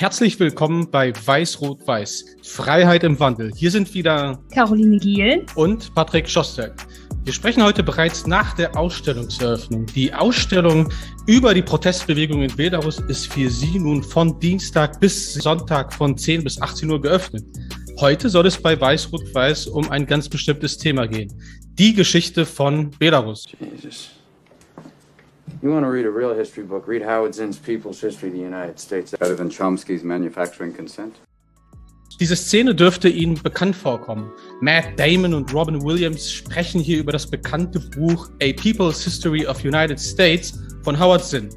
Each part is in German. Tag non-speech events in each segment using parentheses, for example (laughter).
Herzlich willkommen bei Weiß-Rot-Weiß. Freiheit im Wandel. Hier sind wieder Caroline Giel und Patrick Schostek. Wir sprechen heute bereits nach der Ausstellungseröffnung. Die Ausstellung über die Protestbewegung in Belarus ist für Sie nun von Dienstag bis Sonntag von 10 bis 18 Uhr geöffnet. Heute soll es bei Weiß-Rot-Weiß um ein ganz bestimmtes Thema gehen. Die Geschichte von Belarus. Jesus. You want to read a real history book, read Howard Zinn's People's History of the United States. Better than Chomsky's Manufacturing Consent. Diese Szene dürfte Ihnen bekannt vorkommen. Matt Damon und Robin Williams sprechen hier über das bekannte Buch A People's History of United States von Howard Zinn.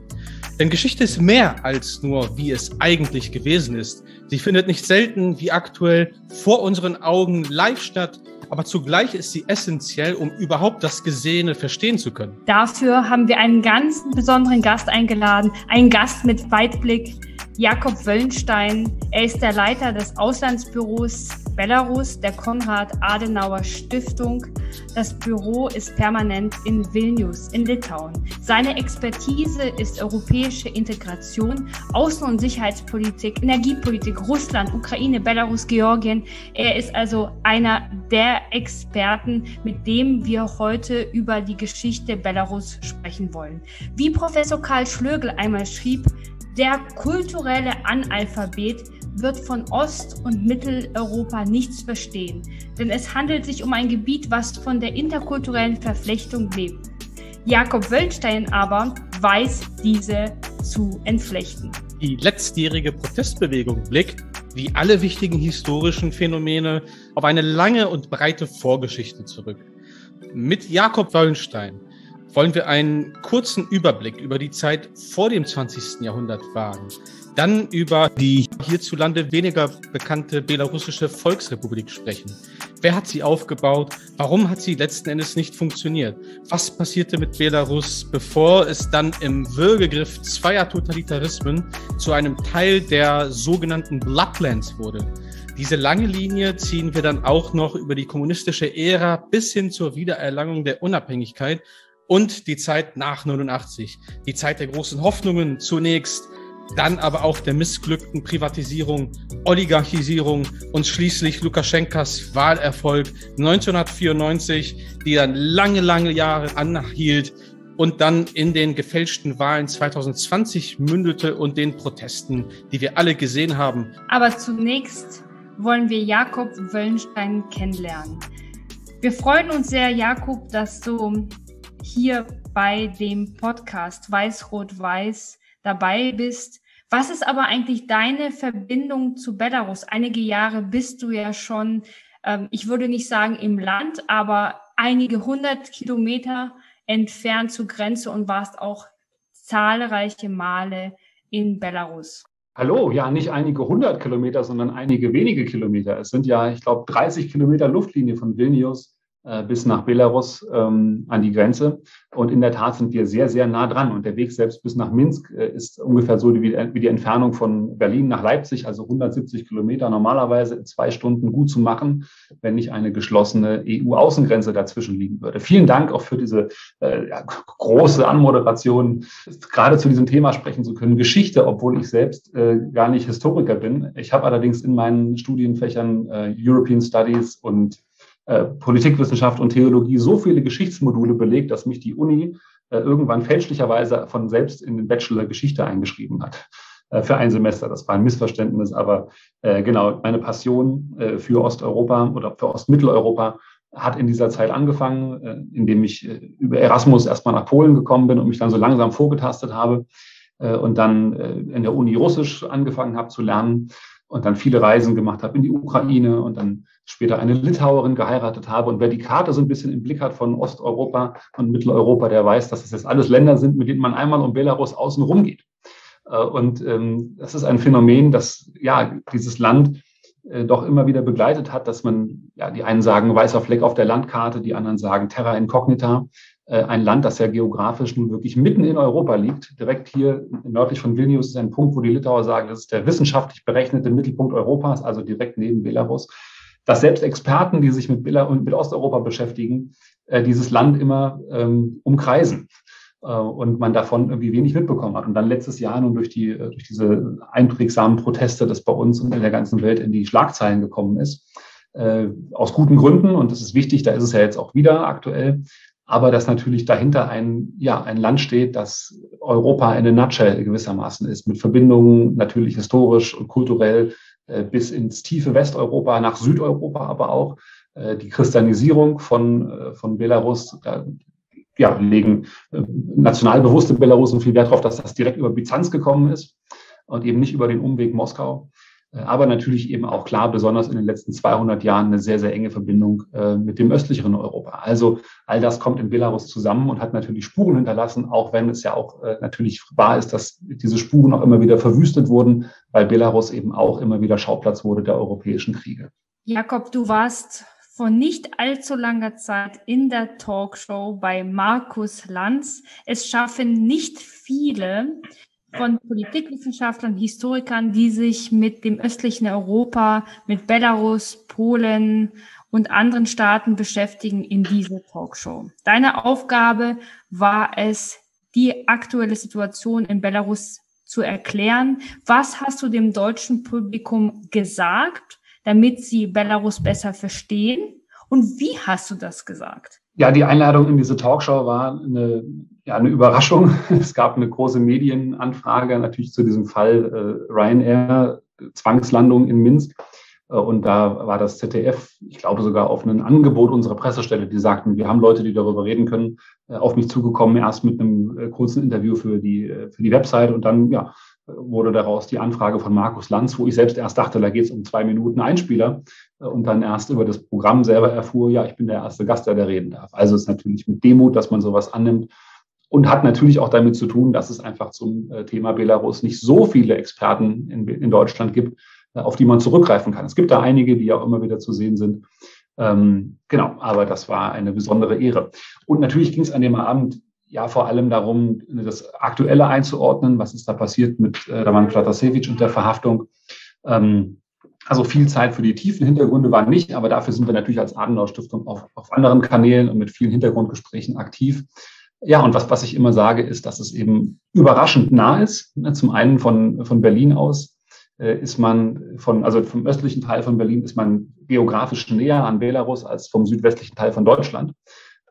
Denn Geschichte ist mehr als nur, wie es eigentlich gewesen ist. Sie findet nicht selten, wie aktuell, vor unseren Augen live statt aber zugleich ist sie essentiell, um überhaupt das Gesehene verstehen zu können. Dafür haben wir einen ganz besonderen Gast eingeladen, einen Gast mit Weitblick, Jakob Wöllenstein. Er ist der Leiter des Auslandsbüros Belarus der Konrad-Adenauer-Stiftung. Das Büro ist permanent in Vilnius in Litauen. Seine Expertise ist europäische Integration, Außen- und Sicherheitspolitik, Energiepolitik, Russland, Ukraine, Belarus, Georgien. Er ist also einer der Experten, mit dem wir heute über die Geschichte Belarus sprechen wollen. Wie Professor Karl Schlögel einmal schrieb, der kulturelle Analphabet wird von Ost- und Mitteleuropa nichts verstehen, denn es handelt sich um ein Gebiet, was von der interkulturellen Verflechtung lebt. Jakob Wölnstein aber weiß diese zu entflechten. Die letztjährige Protestbewegung blickt, wie alle wichtigen historischen Phänomene, auf eine lange und breite Vorgeschichte zurück. Mit Jakob Wölnstein wollen wir einen kurzen Überblick über die Zeit vor dem 20. Jahrhundert wagen. Dann über die hierzulande weniger bekannte belarussische Volksrepublik sprechen. Wer hat sie aufgebaut? Warum hat sie letzten Endes nicht funktioniert? Was passierte mit Belarus, bevor es dann im Würgegriff zweier Totalitarismen zu einem Teil der sogenannten Bloodlands wurde? Diese lange Linie ziehen wir dann auch noch über die kommunistische Ära bis hin zur Wiedererlangung der Unabhängigkeit und die Zeit nach 89, die Zeit der großen Hoffnungen zunächst, dann aber auch der missglückten Privatisierung, Oligarchisierung und schließlich Lukaschenkas Wahlerfolg 1994, die dann lange, lange Jahre anhielt und dann in den gefälschten Wahlen 2020 mündete und den Protesten, die wir alle gesehen haben. Aber zunächst wollen wir Jakob Wöllenstein kennenlernen. Wir freuen uns sehr, Jakob, dass du hier bei dem Podcast Weiß-Rot-Weiß dabei bist. Was ist aber eigentlich deine Verbindung zu Belarus? Einige Jahre bist du ja schon, ähm, ich würde nicht sagen im Land, aber einige hundert Kilometer entfernt zur Grenze und warst auch zahlreiche Male in Belarus. Hallo, ja, nicht einige hundert Kilometer, sondern einige wenige Kilometer. Es sind ja, ich glaube, 30 Kilometer Luftlinie von Vilnius bis nach Belarus ähm, an die Grenze. Und in der Tat sind wir sehr, sehr nah dran. Und der Weg selbst bis nach Minsk äh, ist ungefähr so wie, wie die Entfernung von Berlin nach Leipzig, also 170 Kilometer normalerweise in zwei Stunden gut zu machen, wenn nicht eine geschlossene EU-Außengrenze dazwischen liegen würde. Vielen Dank auch für diese äh, ja, große Anmoderation, gerade zu diesem Thema sprechen zu können. Geschichte, obwohl ich selbst äh, gar nicht Historiker bin. Ich habe allerdings in meinen Studienfächern äh, European Studies und äh, Politikwissenschaft und Theologie so viele Geschichtsmodule belegt, dass mich die Uni äh, irgendwann fälschlicherweise von selbst in den Bachelor Geschichte eingeschrieben hat äh, für ein Semester. Das war ein Missverständnis, aber genau, meine Passion für Osteuropa oder für Ostmitteleuropa hat in dieser Zeit angefangen, indem ich über Erasmus erstmal nach Polen gekommen bin und mich dann so langsam vorgetastet habe und dann in der Uni Russisch angefangen habe zu lernen und dann viele Reisen gemacht habe in die Ukraine und dann später eine Litauerin geheiratet habe. Und wer die Karte so ein bisschen im Blick hat von Osteuropa und Mitteleuropa, der weiß, dass es jetzt alles Länder sind, mit denen man einmal um Belarus außen rum geht. Äh, und ähm, das ist ein Phänomen, das ja dieses Land äh, doch immer wieder begleitet hat, dass man, ja, die einen sagen weißer Fleck auf der Landkarte, die anderen sagen Terra Incognita. Äh, ein Land, das ja geografisch nun wirklich mitten in Europa liegt. Direkt hier nördlich von Vilnius ist ein Punkt, wo die Litauer sagen, das ist der wissenschaftlich berechnete Mittelpunkt Europas, also direkt neben Belarus dass selbst Experten, die sich mit, mit Osteuropa beschäftigen, äh, dieses Land immer ähm, umkreisen. und man davon irgendwie wenig mitbekommen hat. Und dann letztes Jahr nun durch, die, durch diese einprägsamen Proteste, das bei uns und in der ganzen Welt in die Schlagzeilen gekommen ist, äh, aus guten Gründen, und das ist wichtig, da ist es ja jetzt auch wieder aktuell, aber dass natürlich dahinter ein, ja, ein Land steht, das Europa in a nutshell gewissermaßen ist, mit Verbindungen natürlich historisch und kulturell äh, bis ins tiefe Westeuropa, nach Südeuropa aber auch. Äh, die Christianisierung von, äh, von Belarus, da ja, legen äh, national bewusste Belarusen viel Wert darauf, dass das direkt über Byzanz gekommen ist und eben nicht über den Umweg Moskau. Äh, aber natürlich eben auch klar, besonders in den letzten 200 Jahren, eine sehr, sehr enge Verbindung äh, mit dem östlicheren Europa. Also all das kommt in Belarus zusammen und hat natürlich Spuren hinterlassen, auch wenn es ja auch äh, natürlich wahr ist, dass diese Spuren auch immer wieder verwüstet wurden, weil Belarus eben auch immer wieder Schauplatz wurde der europäischen Kriege. Jakob, du warst vor nicht allzu langer Zeit in der Talkshow bei Markus Lanz. Es schaffen nicht viele, von Politikwissenschaftlern, Historikern, die sich mit dem östlichen Europa, mit Belarus, Polen und anderen Staaten beschäftigen in dieser Talkshow. Deine Aufgabe war es, die aktuelle Situation in Belarus zu erklären. Was hast du dem deutschen Publikum gesagt, damit sie Belarus besser verstehen? Und wie hast du das gesagt? Ja, die Einladung in diese Talkshow war eine, ja, eine Überraschung. (laughs) Es gab eine große Medienanfrage natürlich zu diesem Fall äh, Ryanair, Zwangslandung in Minsk. Äh, und da war das ZDF, ich glaube sogar auf ein Angebot unserer Pressestelle, die sagten, wir haben Leute, die darüber reden können, äh, auf mich zugekommen, erst mit einem äh, kurzen Interview für die, äh, für die Website und dann, ja, wurde daraus die Anfrage von Markus Lanz, wo ich selbst erst dachte, da geht es um zwei Minuten Einspieler äh, und dann erst über das Programm selber erfuhr, ja, ich bin der erste Gast, der da reden darf. Also ist natürlich mit Demut, dass man sowas annimmt und hat natürlich auch damit zu tun, dass es einfach zum äh, Thema Belarus nicht so viele Experten in, in Deutschland gibt, äh, auf die man zurückgreifen kann. Es gibt da einige, die auch immer wieder zu sehen sind. Ähm, genau, aber das war eine besondere Ehre. Und natürlich ging es an dem Abend ja vor allem darum, das Aktuelle einzuordnen, was ist da passiert mit äh, Raman Platasevich und der Verhaftung. Ähm, also viel Zeit für die tiefen Hintergründe war nicht, aber dafür sind wir natürlich als Adenauer-Stiftung auf, auf anderen Kanälen und mit vielen Hintergrundgesprächen aktiv. Ja, und was, was ich immer sage, ist, dass es eben überraschend nah ist. Ne, zum einen von, von Berlin aus äh, ist man von, also vom östlichen Teil von Berlin ist man geografisch näher an Belarus als vom südwestlichen Teil von Deutschland.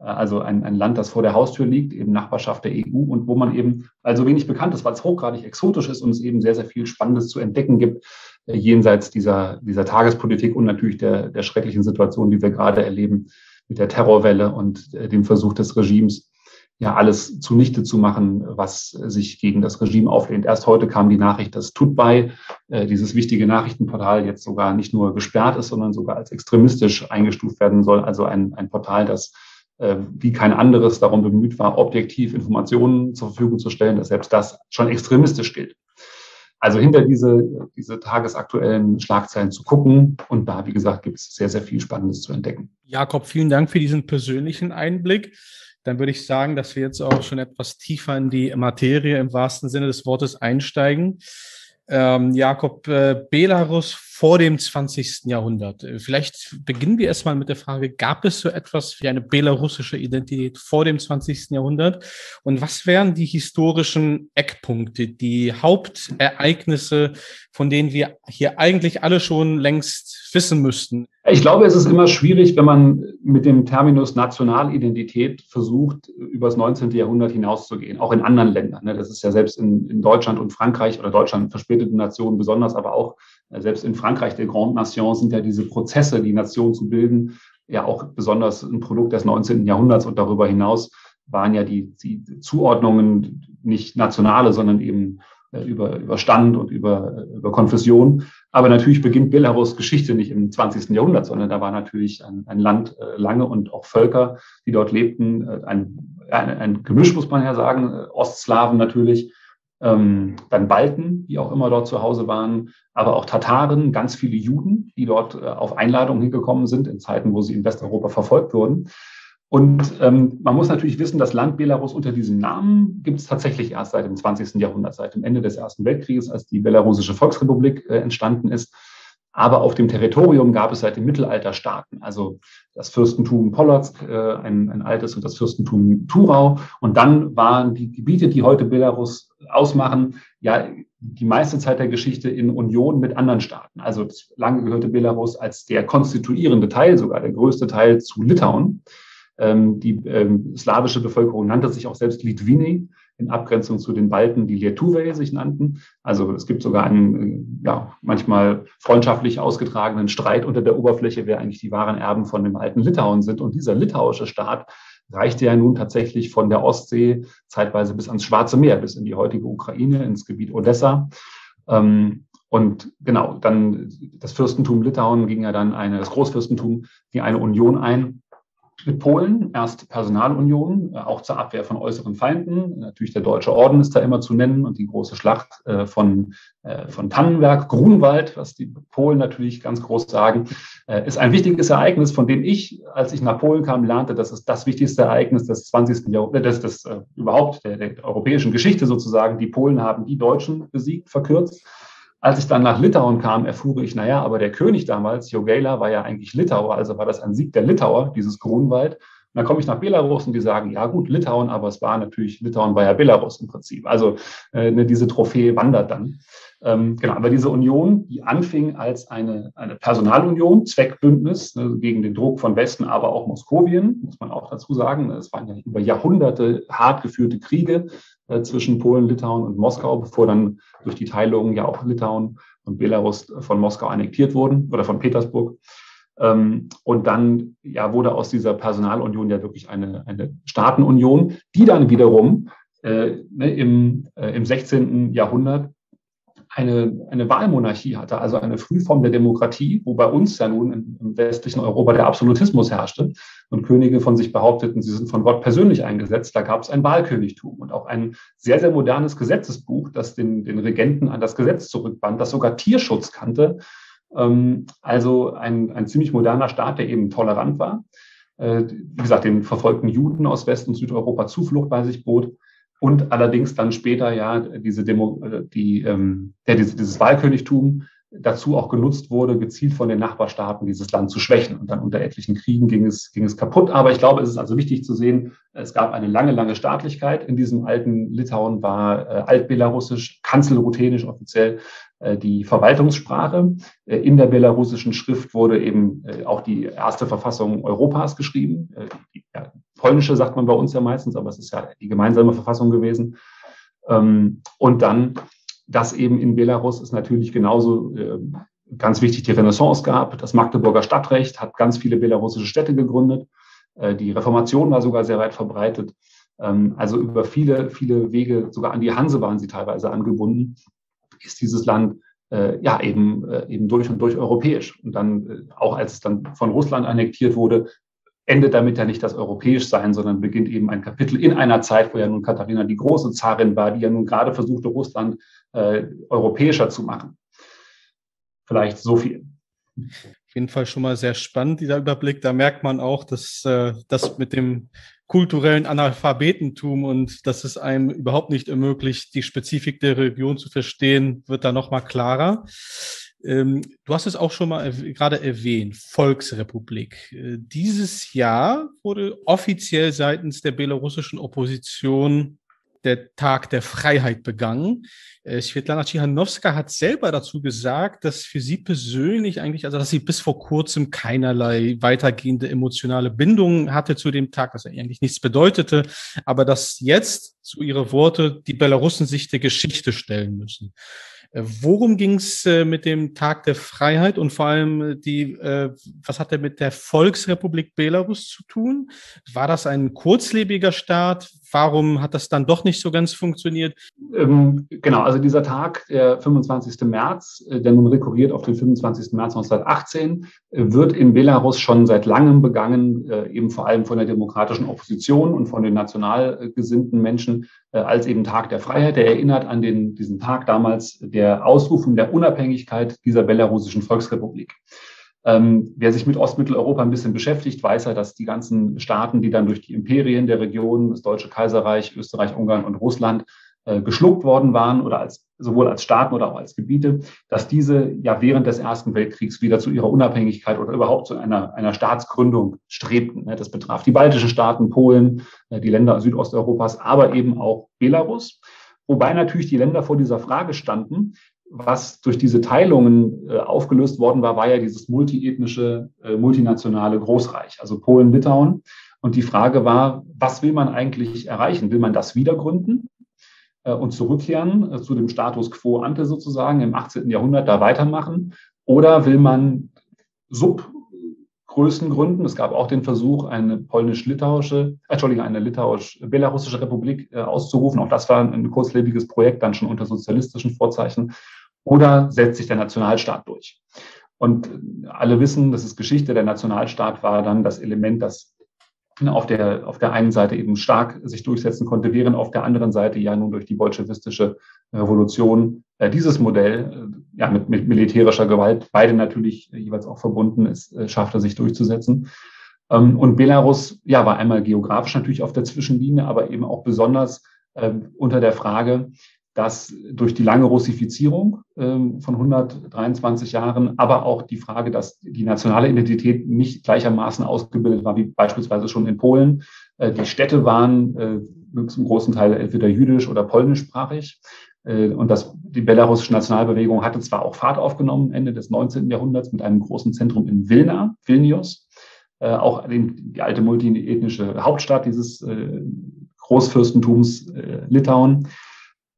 Äh, also ein, ein Land, das vor der Haustür liegt, eben Nachbarschaft der EU und wo man eben also wenig bekannt ist, weil es hochgradig exotisch ist und es eben sehr, sehr viel Spannendes zu entdecken gibt, äh, jenseits dieser, dieser Tagespolitik und natürlich der, der schrecklichen Situation, die wir gerade erleben mit der Terrorwelle und dem Versuch des Regimes, ja alles zunichte zu machen, was sich gegen das Regime auflehnt. Erst heute kam die Nachricht, dass Tutbei, äh, dieses wichtige Nachrichtenportal, jetzt sogar nicht nur gesperrt ist, sondern sogar als extremistisch eingestuft werden soll. Also ein, ein Portal, das äh, wie kein anderes darum bemüht war, objektiv Informationen zur Verfügung zu stellen, dass selbst das schon extremistisch gilt. Also hinter diese, diese tagesaktuellen Schlagzeilen zu gucken. Und da, wie gesagt, gibt es sehr, sehr viel Spannendes zu entdecken. Jakob, vielen Dank für diesen persönlichen Einblick. Dann würde ich sagen, dass wir jetzt auch schon etwas tiefer in die Materie im wahrsten Sinne des Wortes einsteigen. Ähm, Jakob, äh, Belarus vor dem 20. Jahrhundert. Äh, vielleicht beginnen wir erstmal mit der Frage, gab es so etwas wie eine belarussische Identität vor dem 20. Jahrhundert? Und was wären die historischen Eckpunkte, die Hauptereignisse, von denen wir hier eigentlich alle schon längst wissen müssten? Ich glaube, es ist immer schwierig, wenn man mit dem Terminus Nationalidentität versucht, über das 19. Jahrhundert hinauszugehen, auch in anderen Ländern. Ne? Das ist ja selbst in, in Deutschland und Frankreich oder Deutschland verspätete Nationen besonders, aber auch selbst in Frankreich, der Grand Nation, sind ja diese Prozesse, die Nation zu bilden, ja auch besonders ein Produkt des 19. Jahrhunderts und darüber hinaus waren ja die, die Zuordnungen nicht nationale, sondern eben äh, über, über Stand und über, über Konfession. Aber natürlich beginnt Belarus Geschichte nicht im 20. Jahrhundert, sondern da war natürlich ein, ein Land äh, lange und auch Völker, die dort lebten, äh, ein, ein, ein Gemisch, muss man ja sagen, Ostslawen natürlich, ähm, dann Balten, die auch immer dort zu Hause waren, aber auch Tataren, ganz viele Juden, die dort äh, auf Einladung hingekommen sind in Zeiten, wo sie in Westeuropa verfolgt wurden. Und ähm, man muss natürlich wissen, das Land Belarus unter diesem Namen gibt es tatsächlich erst seit dem 20. Jahrhundert, seit dem Ende des Ersten Weltkrieges, als die Belarussische Volksrepublik äh, entstanden ist. Aber auf dem Territorium gab es seit dem Mittelalter Staaten, also das Fürstentum Polotsk, äh, ein, ein altes, und das Fürstentum Turau. Und dann waren die Gebiete, die heute Belarus ausmachen, ja die meiste Zeit der Geschichte in Union mit anderen Staaten. Also lange gehörte Belarus als der konstituierende Teil, sogar der größte Teil zu Litauen. Ähm, die ähm, slawische Bevölkerung nannte sich auch selbst Litwini in Abgrenzung zu den Balten, die Lietuvae sich nannten. Also es gibt sogar einen ja, manchmal freundschaftlich ausgetragenen Streit unter der Oberfläche, wer eigentlich die wahren Erben von dem alten Litauen sind. Und dieser litauische Staat reichte ja nun tatsächlich von der Ostsee zeitweise bis ans Schwarze Meer, bis in die heutige Ukraine, ins Gebiet Odessa. Ähm, und genau, dann das Fürstentum Litauen ging ja dann eine, das Großfürstentum ging eine Union ein mit Polen, erst Personalunion, äh, auch zur Abwehr von äußeren Feinden. Natürlich der Deutsche Orden ist da immer zu nennen und die große Schlacht äh, von, äh, von Tannenberg, Grunwald, was die Polen natürlich ganz groß sagen, ist ein wichtiges Ereignis, von dem ich, als ich nach Polen kam, lernte, das ist das wichtigste Ereignis des 20. Jahrhunderts, des, des überhaupt der, der europäischen Geschichte sozusagen. Die Polen haben die Deutschen besiegt, verkürzt. Als ich dann nach Litauen kam, erfuhr ich, naja, aber der König damals, Jogaila, war ja eigentlich Litauer, also war das ein Sieg der Litauer, dieses Grunwald. Und dann komme ich nach Belarus und die sagen, ja gut, Litauen, aber es war natürlich, Litauen war ja Belarus im Prinzip. Also äh, ne, diese Trophäe wandert dann. Ähm, genau, aber diese Union, die anfing als eine, eine Personalunion, Zweckbündnis ne, gegen den Druck von Westen, aber auch Moskowien, muss man auch dazu sagen. Es waren ja über Jahrhunderte hart geführte Kriege zwischen Polen, Litauen und Moskau, bevor dann durch die Teilung ja auch Litauen und Belarus von Moskau annektiert wurden oder von Petersburg. Ähm, und dann ja, wurde aus dieser Personalunion ja wirklich eine, eine Staatenunion, die dann wiederum äh, ne, im, äh, im 16. Jahrhundert eine, eine Wahlmonarchie hatte, also eine Frühform der Demokratie, wo bei uns ja nun im, westlichen Europa der Absolutismus herrschte und Könige von sich behaupteten, sie sind von Gott persönlich eingesetzt. Da gab es ein Wahlkönigtum und auch ein sehr, sehr modernes Gesetzesbuch, das den, den Regenten an das Gesetz zurückband, das sogar Tierschutz kannte. Ähm, also ein, ein ziemlich moderner Staat, der eben tolerant war. Äh, wie gesagt, den verfolgten Juden aus West- und Südeuropa Zuflucht bei sich bot und allerdings dann später ja diese Demo, äh, die, ähm, ja, diese, dieses Wahlkönigtum dazu auch genutzt wurde, gezielt von den Nachbarstaaten dieses Land zu schwächen. Und dann unter etlichen Kriegen ging es, ging es kaputt. Aber ich glaube, es ist also wichtig zu sehen, es gab eine lange, lange Staatlichkeit. In diesem alten Litauen war äh, altbelarussisch, kanzelruthenisch offiziell äh, die Verwaltungssprache. Äh, in der belarussischen Schrift wurde eben äh, auch die erste Verfassung Europas geschrieben. Äh, die, ja, polnische sagt man bei uns ja meistens, aber es ist ja die gemeinsame Verfassung gewesen. Ähm, und dann, dass eben in Belarus es natürlich genauso äh, ganz wichtig die Renaissance gab. Das Magdeburger Stadtrecht hat ganz viele belarussische Städte gegründet. Äh, die Reformation war sogar sehr weit verbreitet. Ähm, also über viele, viele Wege, sogar an die Hanse waren sie teilweise angebunden, ist dieses Land äh, ja eben, eben durch und durch europäisch. Und dann, auch als es dann von Russland annektiert wurde, endet damit ja nicht das europäisch sein, sondern beginnt eben ein Kapitel in einer Zeit, wo ja nun Katharina die große Zarin war, die ja nun gerade versuchte, Russland äh, europäischer zu machen. Vielleicht so viel. Auf jeden Fall schon mal sehr spannend, dieser Überblick. Da merkt man auch, dass äh, das mit dem kulturellen Analphabetentum und dass es einem überhaupt nicht ermöglicht, die Spezifik der Region zu verstehen, wird da noch mal klarer. Ähm, du hast es auch schon mal gerade erwähnt, Volksrepublik. Äh, dieses Jahr wurde offiziell seitens der belarussischen Opposition der Tag der Freiheit begangen. Äh, Svetlana Tschichanowska hat selber dazu gesagt, dass für sie persönlich eigentlich, also dass sie bis vor kurzem keinerlei weitergehende emotionale Bindung hatte zu dem Tag, er eigentlich nichts bedeutete, aber dass jetzt, zu ihre Worte, die Belarussen sich der Geschichte stellen müssen. Worum ging es äh, mit dem Tag der Freiheit und vor allem äh, die, äh, was hat er mit der Volksrepublik Belarus zu tun? War das ein kurzlebiger Staat? Warum hat das dann doch nicht so ganz funktioniert? Ähm, genau, also dieser Tag, der 25. März, äh, der nun rekurriert auf den 25. März 1918, äh, wird in Belarus schon seit langem begangen, äh, eben vor allem von der demokratischen Opposition und von den national gesinnten Menschen, als eben Tag der Freiheit. Der erinnert an den, diesen Tag damals der Ausrufung der Unabhängigkeit dieser belarussischen Volksrepublik. Ähm, wer sich mit Ostmitteleuropa ein bisschen beschäftigt, weiß ja, dass die ganzen Staaten, die dann durch die Imperien der Region, das Deutsche Kaiserreich, Österreich, Ungarn und Russland, äh, geschluckt worden waren oder als sowohl als Staaten oder auch als Gebiete, dass diese ja während des Ersten Weltkriegs wieder zu ihrer Unabhängigkeit oder überhaupt zu einer, einer Staatsgründung strebten. Das betraf die baltischen Staaten, Polen, die Länder Südosteuropas, aber eben auch Belarus. Wobei natürlich die Länder vor dieser Frage standen, was durch diese Teilungen äh, aufgelöst worden war, war ja dieses multiethnische, äh, multinationale Großreich, also Polen, Litauen. Und die Frage war, was will man eigentlich erreichen? Will man das wiedergründen äh, und zurückkehren äh, zu dem Status quo ante sozusagen im 18. Jahrhundert da weitermachen? Oder will man Subgrößen gründen? Es gab auch den Versuch, eine polnisch-litauische, Entschuldigung, eine litauisch-belarussische Republik äh, auszurufen. Auch das war ein kurzlebiges Projekt, dann schon unter sozialistischen Vorzeichen. Oder setzt sich der Nationalstaat durch? Und alle wissen, das ist Geschichte, der Nationalstaat war dann das Element, das auf der, auf der einen Seite eben stark sich durchsetzen konnte, während auf der anderen Seite ja nun durch die bolschewistische Revolution äh, dieses Modell äh, ja mit, mit militärischer Gewalt, beide natürlich jeweils auch verbunden ist, äh, schaffte sich durchzusetzen. Ähm, und Belarus ja, war einmal geografisch natürlich auf der Zwischenlinie, aber eben auch besonders äh, unter der Frage, dass durch die lange Russifizierung ähm, von 123 Jahren, aber auch die Frage, dass die nationale Identität nicht gleichermaßen ausgebildet war wie beispielsweise schon in Polen. Äh, die Städte waren äh, zum großen Teil entweder jüdisch oder polnischsprachig. Äh, und das, die belarussische Nationalbewegung hatte zwar auch Fahrt aufgenommen Ende des 19. Jahrhunderts mit einem großen Zentrum in Vilna, Vilnius, auch die alte multiethnische Hauptstadt dieses Großfürstentums Litauen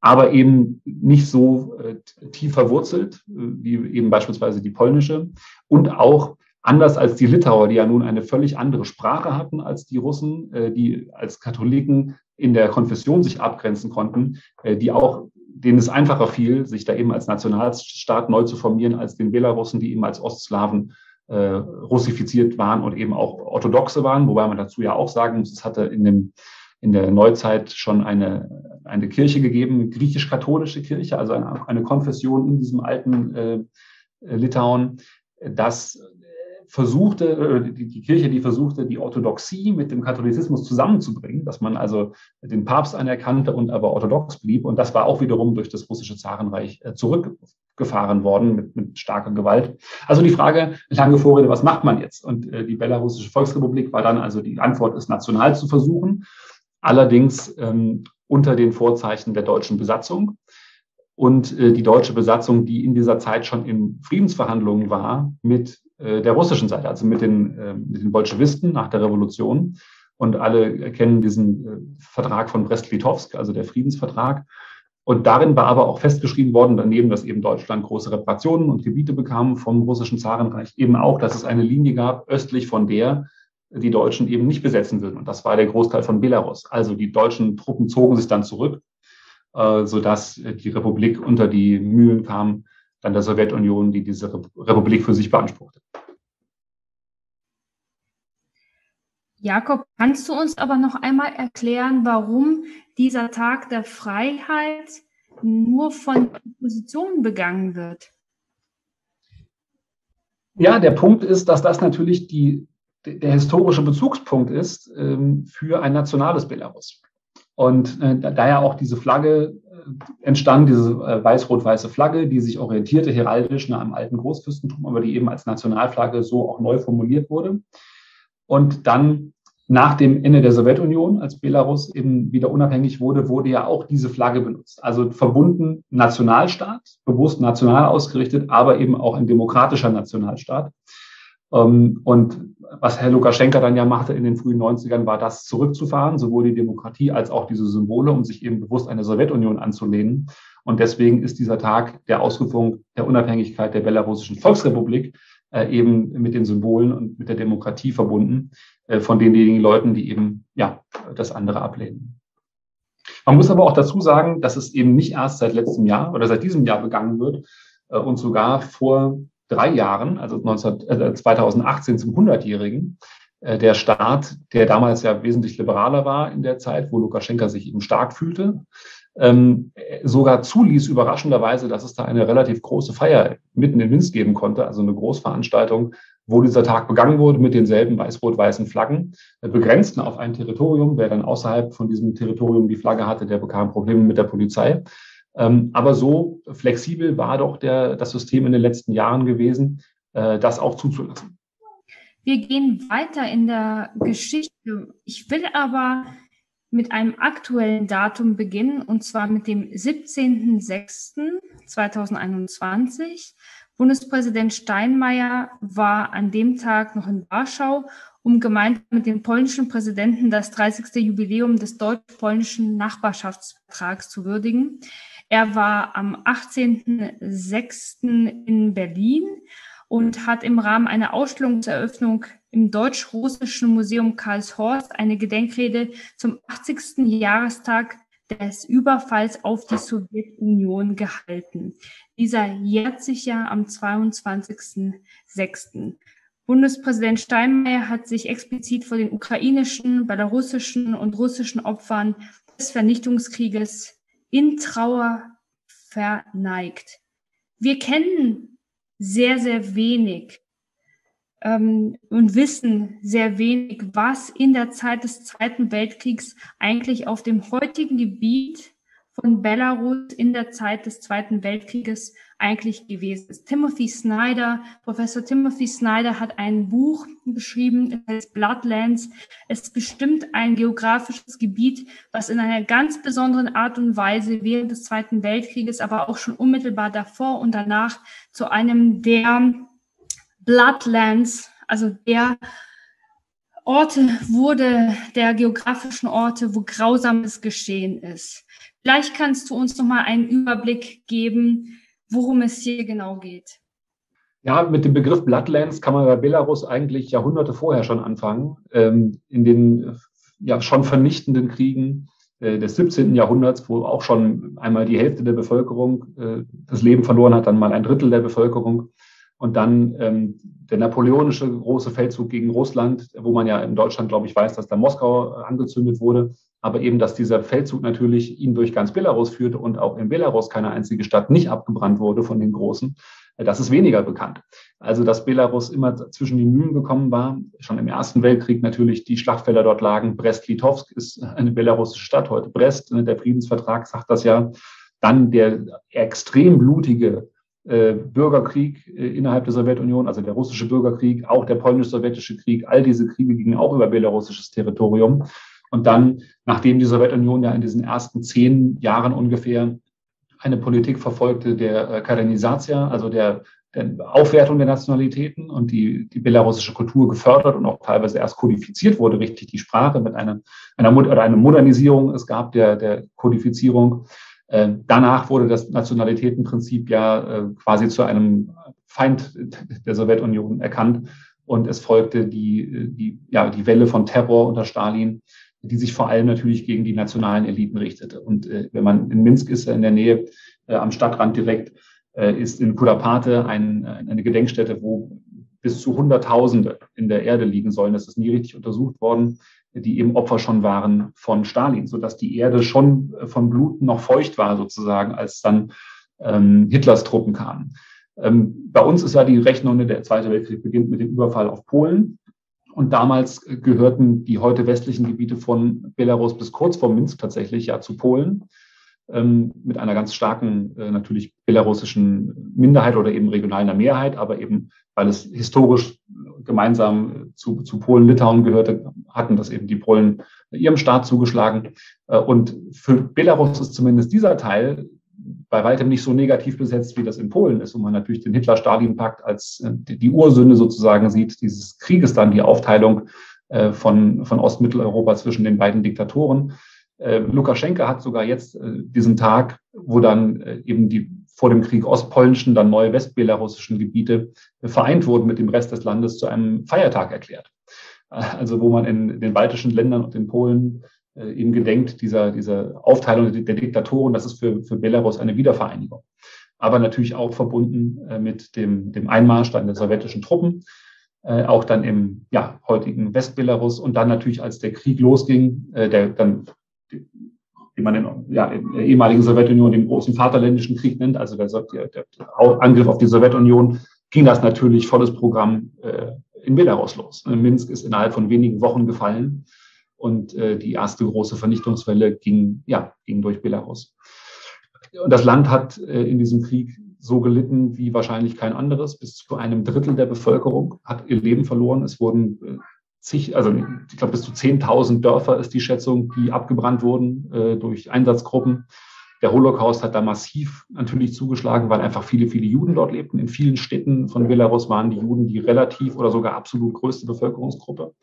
aber eben nicht so äh, tief verwurzelt, äh, wie eben beispielsweise die polnische. Und auch anders als die Litauer, die ja nun eine völlig andere Sprache hatten als die Russen, äh, die als Katholiken in der Konfession sich abgrenzen konnten, die auch denen es einfacher fiel, sich da eben als Nationalstaat neu zu formieren, als den Belarussen, die eben als Ostslawen äh, russifiziert waren und eben auch orthodoxe waren, wobei man dazu ja auch sagen muss, es hatte in dem in der Neuzeit schon eine, eine Kirche gegeben, griechisch-katholische Kirche, also eine, eine, Konfession in diesem alten äh, Litauen, das versuchte, äh, die, Kirche, die versuchte, die Orthodoxie mit dem Katholizismus zusammenzubringen, dass man also den Papst anerkannte und aber orthodox blieb. Und das war auch wiederum durch das russische Zarenreich äh, zurückgefahren worden mit, mit starker Gewalt. Also die Frage, lange Vorrede, was macht man jetzt? Und äh, die Belarussische Volksrepublik war dann also die Antwort, es national zu versuchen allerdings ähm, unter den Vorzeichen der deutschen Besatzung. Und äh, die deutsche Besatzung, die in dieser Zeit schon in Friedensverhandlungen war mit äh, der russischen Seite, also mit den, äh, mit den Bolschewisten nach der Revolution. Und alle kennen diesen äh, Vertrag von Brest-Litovsk, also der Friedensvertrag. Und darin war aber auch festgeschrieben worden, daneben, dass eben Deutschland große Reparationen und Gebiete bekam vom russischen Zarenreich, eben auch, dass es eine Linie gab östlich von der, die Deutschen eben nicht besetzen würden. Und das war der Großteil von Belarus. Also die deutschen Truppen zogen sich dann zurück, äh, sodass die Republik unter die Mühlen kam, dann der Sowjetunion, die diese Republik für sich beanspruchte. Jakob, kannst du uns aber noch einmal erklären, warum dieser Tag der Freiheit nur von Opposition begangen wird? Ja, der Punkt ist, dass das natürlich die der historische Bezugspunkt ist ähm, für ein nationales Belarus. Und äh, daher auch diese Flagge äh, entstand, diese äh, weiß-rot-weiße Flagge, die sich orientierte heraldisch nach einem alten Großfürstentum, aber die eben als Nationalflagge so auch neu formuliert wurde. Und dann nach dem Ende der Sowjetunion, als Belarus eben wieder unabhängig wurde, wurde ja auch diese Flagge benutzt. Also verbunden Nationalstaat, bewusst national ausgerichtet, aber eben auch ein demokratischer Nationalstaat. Ähm, und was Herr Lukaschenka dann ja machte in den frühen 90ern, war das zurückzufahren, sowohl die Demokratie als auch diese Symbole, um sich eben bewusst eine Sowjetunion anzulehnen. Und deswegen ist dieser Tag der Ausrufung der Unabhängigkeit der belarussischen Volksrepublik äh, eben mit den Symbolen und mit der Demokratie verbunden, äh, von denjenigen Leuten, die eben ja das andere ablehnen. Man muss aber auch dazu sagen, dass es eben nicht erst seit letztem Jahr oder seit diesem Jahr begangen wird äh, und sogar vor drei Jahren, also 19, äh, 2018 zum 100-Jährigen, äh, der Staat, der damals ja wesentlich liberaler war in der Zeit, wo Lukaschenka sich eben stark fühlte, ähm, sogar zuließ überraschenderweise, dass es da eine relativ große Feier mitten in Minsk geben konnte, also eine Großveranstaltung, wo dieser Tag begangen wurde mit denselben weiß-rot-weißen Flaggen, äh, begrenzten auf ein Territorium. Wer dann außerhalb von diesem Territorium die Flagge hatte, der bekam Probleme mit der Polizei. Ähm, aber so flexibel war doch der, das System in den letzten Jahren gewesen, äh, das auch zuzulassen. Wir gehen weiter in der Geschichte. Ich will aber mit einem aktuellen Datum beginnen, und zwar mit dem 17.06.2021. Bundespräsident Steinmeier war an dem Tag noch in Warschau, um gemeinsam mit dem polnischen Präsidenten das 30. Jubiläum des deutsch-polnischen Nachbarschaftsvertrags zu würdigen. Er war am 18.06. in Berlin und hat im Rahmen einer Ausstellungseröffnung im Deutsch-Russischen Museum Karlshorst eine Gedenkrede zum 80. Jahrestag des Überfalls auf die Sowjetunion gehalten. Dieser jährt sich ja am 22.06. Bundespräsident Steinmeier hat sich explizit vor den ukrainischen, belarussischen und russischen Opfern des Vernichtungskrieges in Trauer verneigt. Wir kennen sehr, sehr wenig ähm, und wissen sehr wenig, was in der Zeit des Zweiten Weltkriegs eigentlich auf dem heutigen Gebiet von Belarus in der Zeit des Zweiten Weltkrieges eigentlich gewesen ist. Timothy Snyder, Professor Timothy Snyder hat ein Buch geschrieben, es heißt Bloodlands. Es ist bestimmt ein geografisches Gebiet, was in einer ganz besonderen Art und Weise während des Zweiten Weltkrieges, aber auch schon unmittelbar davor und danach zu einem der Bloodlands, also der Orte wurde, der geografischen Orte, wo Grausames geschehen ist. Vielleicht kannst du uns noch mal einen Überblick geben, worum es hier genau geht. Ja, mit dem Begriff Bloodlands kann man bei Belarus eigentlich Jahrhunderte vorher schon anfangen. Ähm, in den ja, schon vernichtenden Kriegen äh, des 17. Jahrhunderts, wo auch schon einmal die Hälfte der Bevölkerung äh, das Leben verloren hat, dann mal ein Drittel der Bevölkerung. Und dann ähm, der napoleonische große Feldzug gegen Russland, wo man ja in Deutschland, glaube ich, weiß, dass da Moskau angezündet wurde. Aber eben, dass dieser Feldzug natürlich ihn durch ganz Belarus führte und auch in Belarus keine einzige Stadt nicht abgebrannt wurde von den Großen, äh, das ist weniger bekannt. Also, dass Belarus immer zwischen die Mühlen gekommen war, schon im Ersten Weltkrieg natürlich die Schlachtfelder dort lagen. Brest-Litovsk ist (laughs) eine belarussische Stadt, heute Brest. Ne, der Friedensvertrag sagt das ja. Dann der extrem blutige äh, Bürgerkrieg äh, innerhalb der Sowjetunion, also der russische Bürgerkrieg, auch der polnisch-sowjetische Krieg, all diese Kriege gingen auch über belarussisches Territorium. Und dann, nachdem die Sowjetunion ja in diesen ersten zehn Jahren ungefähr eine Politik verfolgte der äh, Karenisatia, also der, der Aufwertung der Nationalitäten und die, die belarussische Kultur gefördert und auch teilweise erst kodifiziert wurde, richtig die Sprache mit einer, einer, oder einer Modernisierung es gab der, der Kodifizierung, äh, danach wurde das Nationalitätenprinzip ja äh, quasi zu einem Feind der Sowjetunion erkannt und es folgte die, die, ja, die Welle von Terror unter Stalin, die sich vor allem natürlich gegen die nationalen Eliten richtete. Und äh, wenn man in Minsk ist, in der Nähe äh, am Stadtrand direkt, äh, ist in Kudapate ein, eine Gedenkstätte, wo bis zu Hunderttausende in der Erde liegen sollen. Das ist nie richtig untersucht worden die eben Opfer schon waren von Stalin, sodass die Erde schon äh, von Blut noch feucht war sozusagen, als dann ähm, Hitlers Truppen kamen. Ähm, bei uns ist ja die Rechnung, der Zweite Weltkrieg beginnt mit dem Überfall auf Polen. Und damals gehörten die heute westlichen Gebiete von Belarus bis kurz vor Minsk tatsächlich ja zu Polen mit einer ganz starken, äh, natürlich belarussischen Minderheit oder eben regionaler Mehrheit, aber eben, weil es historisch gemeinsam zu, zu Polen, Litauen gehörte, hatten das eben die Polen ihrem Staat zugeschlagen. Äh, und für Belarus ist zumindest dieser Teil bei weitem nicht so negativ besetzt, wie das in Polen ist, wo man natürlich den Hitler-Stalin-Pakt als äh, die Ursünde sozusagen sieht, dieses Krieges dann, die Aufteilung von, von Ostmitteleuropa zwischen den beiden Diktatoren. Lukaschenka hat sogar jetzt diesen Tag, wo dann eben die vor dem Krieg ostpolnischen, dann neue westbelarussischen Gebiete vereint wurden mit dem Rest des Landes zu einem Feiertag erklärt. Also wo man in den baltischen Ländern und in Polen äh, eben gedenkt dieser, dieser Aufteilung der Diktatoren, das ist für, für Belarus eine Wiedervereinigung. Aber natürlich auch verbunden äh, mit dem, dem Einmarsch dann der sowjetischen Truppen, äh, auch dann im ja, heutigen Westbelarus und dann natürlich, als der Krieg losging, der dann wie man in, ja, in der ehemaligen Sowjetunion den großen Vaterländischen Krieg nennt, also der, der, der Angriff auf die Sowjetunion, ging das natürlich volles Programm äh, in Belarus los. Minsk ist innerhalb von wenigen Wochen gefallen und äh, die erste große Vernichtungswelle ging, ja, ging durch Belarus. das Land hat in diesem Krieg so gelitten wie wahrscheinlich kein anderes. Bis zu einem Drittel der Bevölkerung hat ihr Leben verloren. Es wurden zig, also ich glaube bis zu 10.000 Dörfer ist die Schätzung, die abgebrannt wurden äh, durch Einsatzgruppen. Der Holocaust hat da massiv natürlich zugeschlagen, weil einfach viele, viele Juden dort lebten. In vielen Städten von Belarus waren die Juden die relativ oder sogar absolut größte Bevölkerungsgruppe.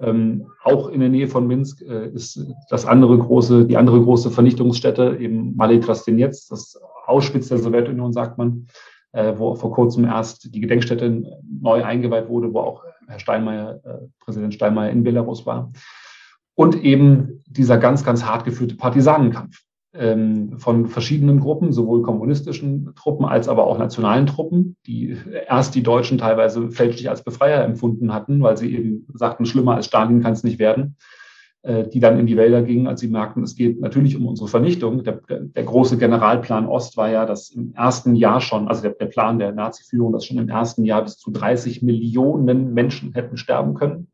Ähm, auch in der Nähe von Minsk äh, ist das andere große, die andere große Vernichtungsstätte eben Malé Trastenetz, das Auschwitz der Sowjetunion, sagt man, äh, wo vor kurzem erst die Gedenkstätte neu eingeweiht wurde, wo auch Herr Steinmeier, äh, Präsident Steinmeier in Belarus war. Und eben dieser ganz, ganz hart geführte Partisanenkampf ähm, von verschiedenen Gruppen, sowohl kommunistischen Truppen als aber auch nationalen Truppen, die erst die Deutschen teilweise fälschlich als Befreier empfunden hatten, weil sie eben sagten, schlimmer als Stalin kann es nicht werden. Äh, die dann in die Wälder gingen, als sie merkten, es geht natürlich um unsere Vernichtung. Der, der, große Generalplan Ost war ja, dass im ersten Jahr schon, also der, der Plan der Nazi-Führung, dass schon im ersten Jahr bis zu 30 Millionen Menschen hätten sterben können,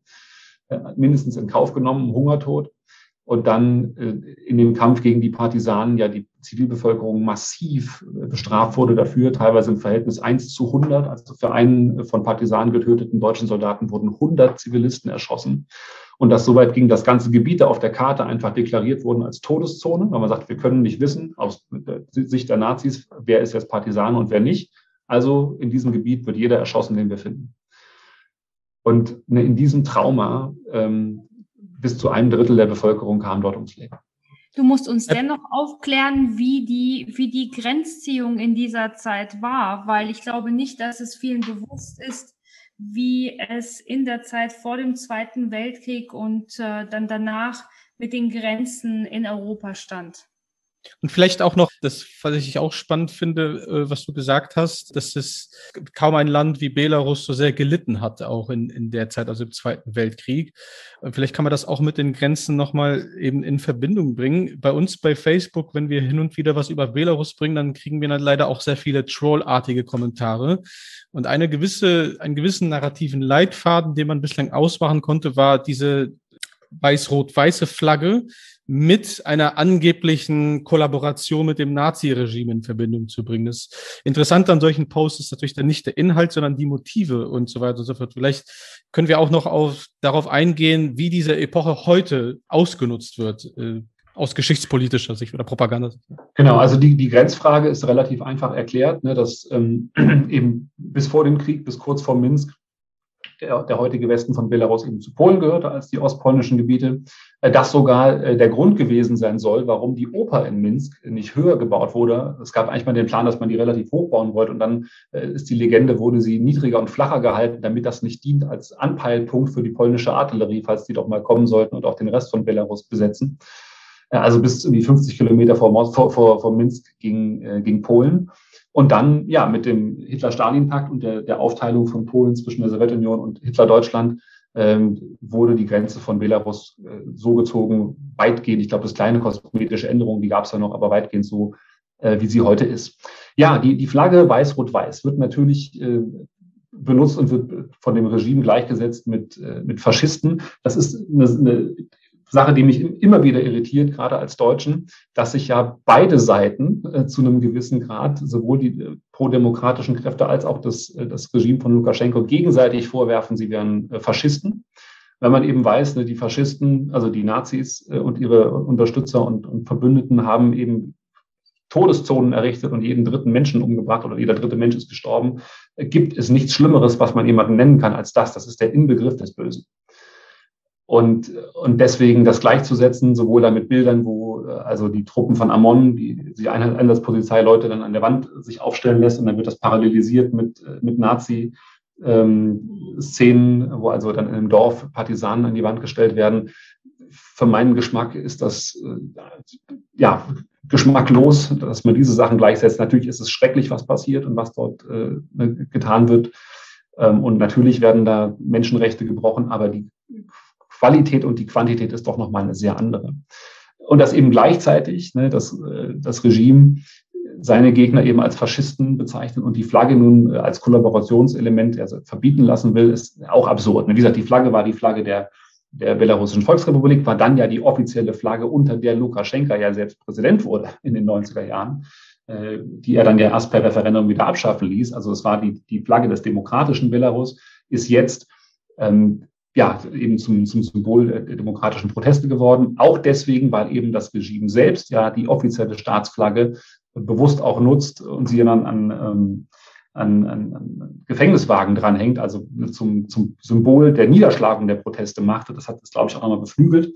äh, mindestens in Kauf genommen, Hungertod. Und dann äh, in dem Kampf gegen die Partisanen ja die Zivilbevölkerung massiv bestraft wurde dafür, teilweise im Verhältnis 1 zu 100. Also für einen von Partisanen getöteten deutschen Soldaten wurden 100 Zivilisten erschossen. Und das soweit ging, dass ganze Gebiete auf der Karte einfach deklariert wurden als Todeszone, weil man sagt, wir können nicht wissen, aus Sicht der Nazis, wer ist jetzt Partisan und wer nicht. Also in diesem Gebiet wird jeder erschossen, den wir finden. Und ne, in diesem Trauma ähm, bis zu einem Drittel der Bevölkerung kam dort ums Leben. Du musst uns dennoch aufklären, wie die, wie die Grenzziehung in dieser Zeit war, weil ich glaube nicht, dass es vielen bewusst ist, wie es in der Zeit vor dem Zweiten Weltkrieg und äh, dann danach mit den Grenzen in Europa stand. Und vielleicht auch noch, das, was ich auch spannend finde, äh, was du gesagt hast, dass es kaum ein Land wie Belarus so sehr gelitten hat, auch in, in der Zeit, also im Zweiten Weltkrieg. Vielleicht kann man das auch mit den Grenzen nochmal eben in Verbindung bringen. Bei uns bei Facebook, wenn wir hin und wieder was über Belarus bringen, dann kriegen wir dann leider auch sehr viele trollartige Kommentare. Und eine gewisse, einen gewissen narrativen Leitfaden, den man bislang ausmachen konnte, war diese weiß-rot-weiße Flagge, mit einer angeblichen Kollaboration mit dem Nazi-Regime in Verbindung zu bringen. Das Interessante an solchen Posts ist natürlich dann nicht der Inhalt, sondern die Motive und so weiter und so fort. Vielleicht können wir auch noch auf, darauf eingehen, wie diese Epoche heute ausgenutzt wird. Äh, aus geschichtspolitischer Sicht oder Propaganda. Genau, also die, die Grenzfrage ist relativ einfach erklärt, ne, dass ähm, (clears throat) eben bis vor dem Krieg, bis kurz vor Minsk, der, der heutige Westen von Belarus eben zu Polen gehörte als die ostpolnischen Gebiete, äh, das sogar äh, der Grund gewesen sein soll, warum die Oper in Minsk nicht höher gebaut wurde. Es gab eigentlich mal den Plan, dass man die relativ hoch bauen wollte und dann äh, ist die Legende, wurde sie niedriger und flacher gehalten, damit das nicht dient als Anpeilpunkt für die polnische Artillerie, falls die doch mal kommen sollten und auch den Rest von Belarus besetzen. Also bis irgendwie 50 Kilometer vor, vor, vor, vor Minsk gegen, gegen Polen. Und dann, ja, mit dem Hitler-Stalin-Pakt und der, der Aufteilung von Polen zwischen der Sowjetunion und Hitler-Deutschland ähm, wurde die Grenze von Belarus äh, so gezogen, weitgehend, ich glaube, das kleine kosmetische Änderungen, die gab es ja noch, aber weitgehend so, äh, wie sie heute ist. Ja, die, die Flagge weiß-rot-weiß wird natürlich äh, benutzt und wird von dem Regime gleichgesetzt mit, äh, mit Faschisten. Das ist eine, eine Sache, die mich immer wieder irritiert, gerade als Deutschen, dass sich ja beide Seiten äh, zu einem gewissen Grad, sowohl die äh, prodemokratischen Kräfte als auch das, äh, das Regime von Lukaschenko, gegenseitig vorwerfen, sie wären äh, Faschisten. Wenn man eben weiß, ne, die Faschisten, also die Nazis äh, und ihre Unterstützer und, und Verbündeten haben eben Todeszonen errichtet und jeden dritten Menschen umgebracht oder jeder dritte Mensch ist gestorben, äh, gibt es nichts Schlimmeres, was man jemanden nennen kann als das. Das ist der Inbegriff des Bösen. Und, und deswegen das gleichzusetzen, sowohl dann mit Bildern, wo äh, also die Truppen von Amon, die, die Einsatzpolizei Leute dann an der Wand sich aufstellen lässt und dann wird das parallelisiert mit, äh, mit Nazi. Ähm, Szenen, wo also dann in einem Dorf Partisanen an die Wand gestellt werden. Für meinen Geschmack ist das äh, ja geschmacklos, dass man diese Sachen gleichsetzt. Natürlich ist es schrecklich, was passiert und was dort äh, getan wird. Ähm, und natürlich werden da Menschenrechte gebrochen, aber die Qualität und die Quantität ist doch nochmal eine sehr andere. Und dass eben gleichzeitig ne, das, äh, das Regime seine Gegner eben als Faschisten bezeichnet und die Flagge nun äh, als Kollaborationselement also verbieten lassen will, ist auch absurd. Wie gesagt, die Flagge war die Flagge der, der Belarussischen Volksrepublik war dann ja die offizielle Flagge, unter der Lukaschenka ja selbst Präsident wurde in den 90er Jahren, äh, die er dann ja erst per Referendum wieder abschaffen ließ. Also es war die, die Flagge des demokratischen Belarus, ist jetzt ähm, ja, eben zum, zum Symbol der demokratischen Proteste geworden. Auch deswegen, weil eben das Regime selbst ja die offizielle Staatsflagge bewusst auch nutzt und sie dann an, ähm, an, an, an Gefängniswagen dranhängt, also zum, zum Symbol der Niederschlagung der Proteste machte. Das hat es, glaube ich, auch nochmal beflügelt.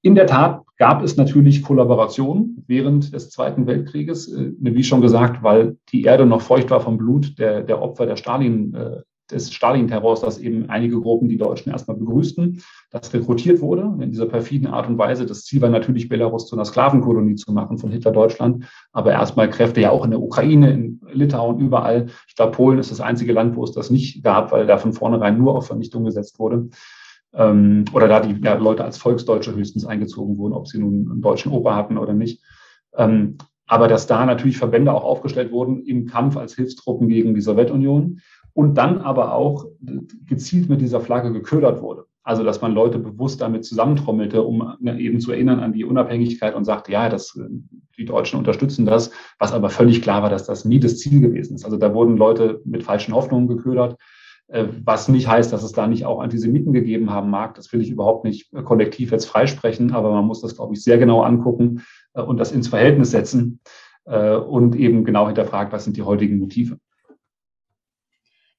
In der Tat gab es natürlich Kollaboration während des Zweiten Weltkrieges, äh, wie schon gesagt, weil die Erde noch feucht war vom Blut der, der Opfer der Stalin, äh, des Stalin-Terrors, dass eben einige Gruppen die Deutschen erstmal begrüßten, dass rekrutiert wurde in dieser perfiden Art und Weise. Das Ziel war natürlich, Belarus zu einer Sklavenkolonie zu machen von Hitler-Deutschland, aber erstmal Kräfte ja auch in der Ukraine, in Litauen, überall. Ich glaube, Polen ist das einzige Land, wo es das nicht gab, weil da von vornherein nur auf Vernichtung gesetzt wurde. Ähm, oder da die ja, Leute als Volksdeutsche höchstens eingezogen wurden, ob sie nun einen deutschen Opa hatten oder nicht. Ähm, aber dass da natürlich Verbände auch aufgestellt wurden im Kampf als Hilfstruppen gegen die Sowjetunion und dann aber auch gezielt mit dieser Flagge geködert wurde. Also, dass man Leute bewusst damit zusammentrommelte, um ne, eben zu erinnern an die Unabhängigkeit und sagte, ja, das, die Deutschen unterstützen das, was aber völlig klar war, dass das nie das Ziel gewesen ist. Also da wurden Leute mit falschen Hoffnungen geködert, äh, was nicht heißt, dass es da nicht auch Antisemiten gegeben haben mag. Das will ich überhaupt nicht kollektiv jetzt freisprechen, aber man muss das, glaube ich, sehr genau angucken äh, und das ins Verhältnis setzen äh, und eben genau hinterfragen, was sind die heutigen Motive.